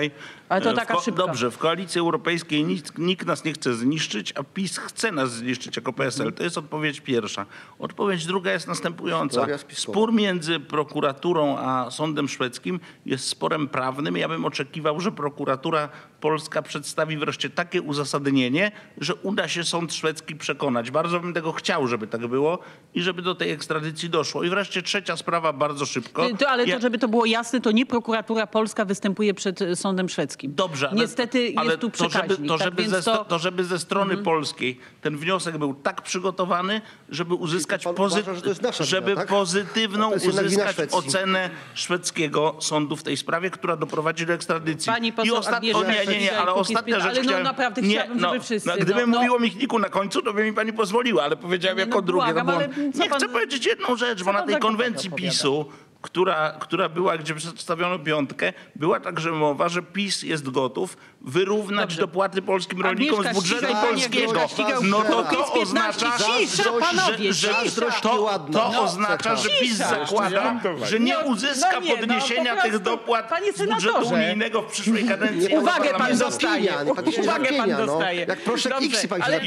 Ale to E, w taka szybka. Dobrze, w Koalicji Europejskiej nikt, nikt nas nie chce zniszczyć, a PiS chce nas zniszczyć jako PSL. To jest odpowiedź pierwsza. Odpowiedź druga jest następująca. Spór między prokuraturą a sądem szwedzkim jest sporem prawnym. Ja bym oczekiwał, że prokuratura polska przedstawi wreszcie takie uzasadnienie, że uda się sąd szwedzki przekonać. Bardzo bym tego chciał, żeby tak było i żeby do tej ekstradycji doszło. I wreszcie trzecia sprawa, bardzo szybko. To, ale Ja- to, żeby to było jasne, to nie prokuratura polska występuje przed e, sądem szwedzkim. Dobrze, ale, Niestety ale jest tu to, żeby, przekaźnik. to, tak żeby więc ze, to... Mhm. to, żeby ze strony polskiej ten wniosek był tak przygotowany, żeby uzyskać, pozy- uważa, że to nasza wina, żeby tak? pozytywną To uzyskać ocenę szwedzkiego sądu w tej sprawie, która doprowadzi do ekstradycji. Pani poseł I ostatnia, Agnieszka nie, nie, nie, ale ostatnia rzecz Ale no chciałem... naprawdę nie, chciałabym, no, żeby wszyscy, No, gdybym no, no. mówił o Michniku na końcu, to by mi pani pozwoliła, ale powiedziałem Nie, jako no, drugie. błagam, bo ale co nie pan- chcę powiedzieć jedną rzecz, bo na tej konwencji opowiada? PiSu która, która była, gdzie przedstawiono piątkę, była także mowa, że PiS jest gotów wyrównać Dobrze. dopłaty polskim rolnikom Agnieszka z budżetu Ścigaj, pani polskiego. Agnieszka No to to 15, oznacza, cisza, panowie, że, że cisza. to, to No, oznacza, że PiS Cisza. zakłada, że nie No, uzyska no nie, no, podniesienia po tych dopłat z budżetu unijnego w przyszłej kadencji. Uwagę pan dostaje. Uwagę pan no. dostaje. Jak proszek Dobrze, X pan się ale.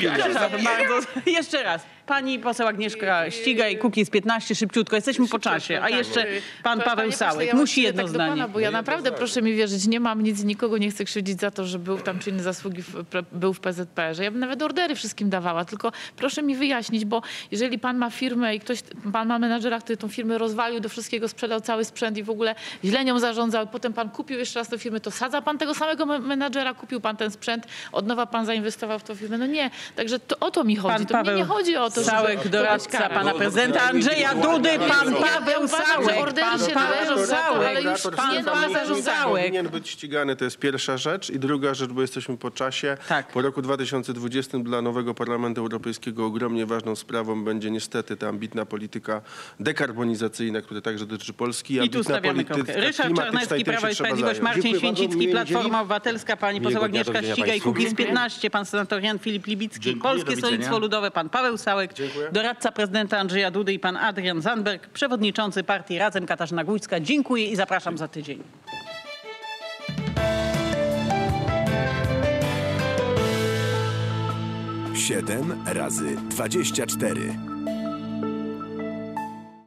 Jeszcze raz. Pani poseł Agnieszka Ścigaj, Kukiz 15, szybciutko. Jesteśmy po czasie. A jeszcze pan Paweł Sałek. Musi jedno tak zdanie. Pana, bo ja naprawdę, proszę mi wierzyć, nie mam nic, nikogo nie chcę krzywdzić za to, że był tam czy inne zasługi w, był w PZP, że ja bym nawet ordery wszystkim dawała, tylko proszę mi wyjaśnić, bo jeżeli pan ma firmę i ktoś, pan ma menadżera, który tą firmę rozwalił, do wszystkiego sprzedał cały sprzęt i w ogóle źle nią zarządzał, potem pan kupił jeszcze raz tę firmę, to sadza pan tego samego me- menadżera, kupił pan ten sprzęt, od nowa pan zainwestował w tą firmę. No nie, także to, o to mi chodzi. Pan to mnie Paweł nie chodzi o to, Sałek, żeby doradca pana prezydenta Andrzeja Dudy, pan Paweł że Sałek. ordery Pan się Paweł to, Sałek. ale już Pan nie Paweł Sałek. powinien być ścigany, to jest pierwsza rzecz. I druga rzecz, bo jesteśmy po czasie. Tak. Po roku 2020 dla nowego Parlamentu Europejskiego ogromnie ważną sprawą będzie niestety ta ambitna polityka dekarbonizacyjna, która także dotyczy Polski. I tu stawiamy kropkę. Ryszard Czarnecki, Prawo się i Sprawiedliwość. Marcin. Święcicki, Platforma. Obywatelska, pani poseł Agnieszka Ścigaj. Kukiz 15, pan senator Jan Filip Libicki, Polskie. Stronnictwo Ludowe, pan Paweł Sałek, doradca prezydenta Andrzeja Dudy i pan Adrian Zandberg, przewodniczący partii Razem Katarzyna Górska. Dziękuję i zapraszam za tydzień. Siedem razy dwadzieścia cztery.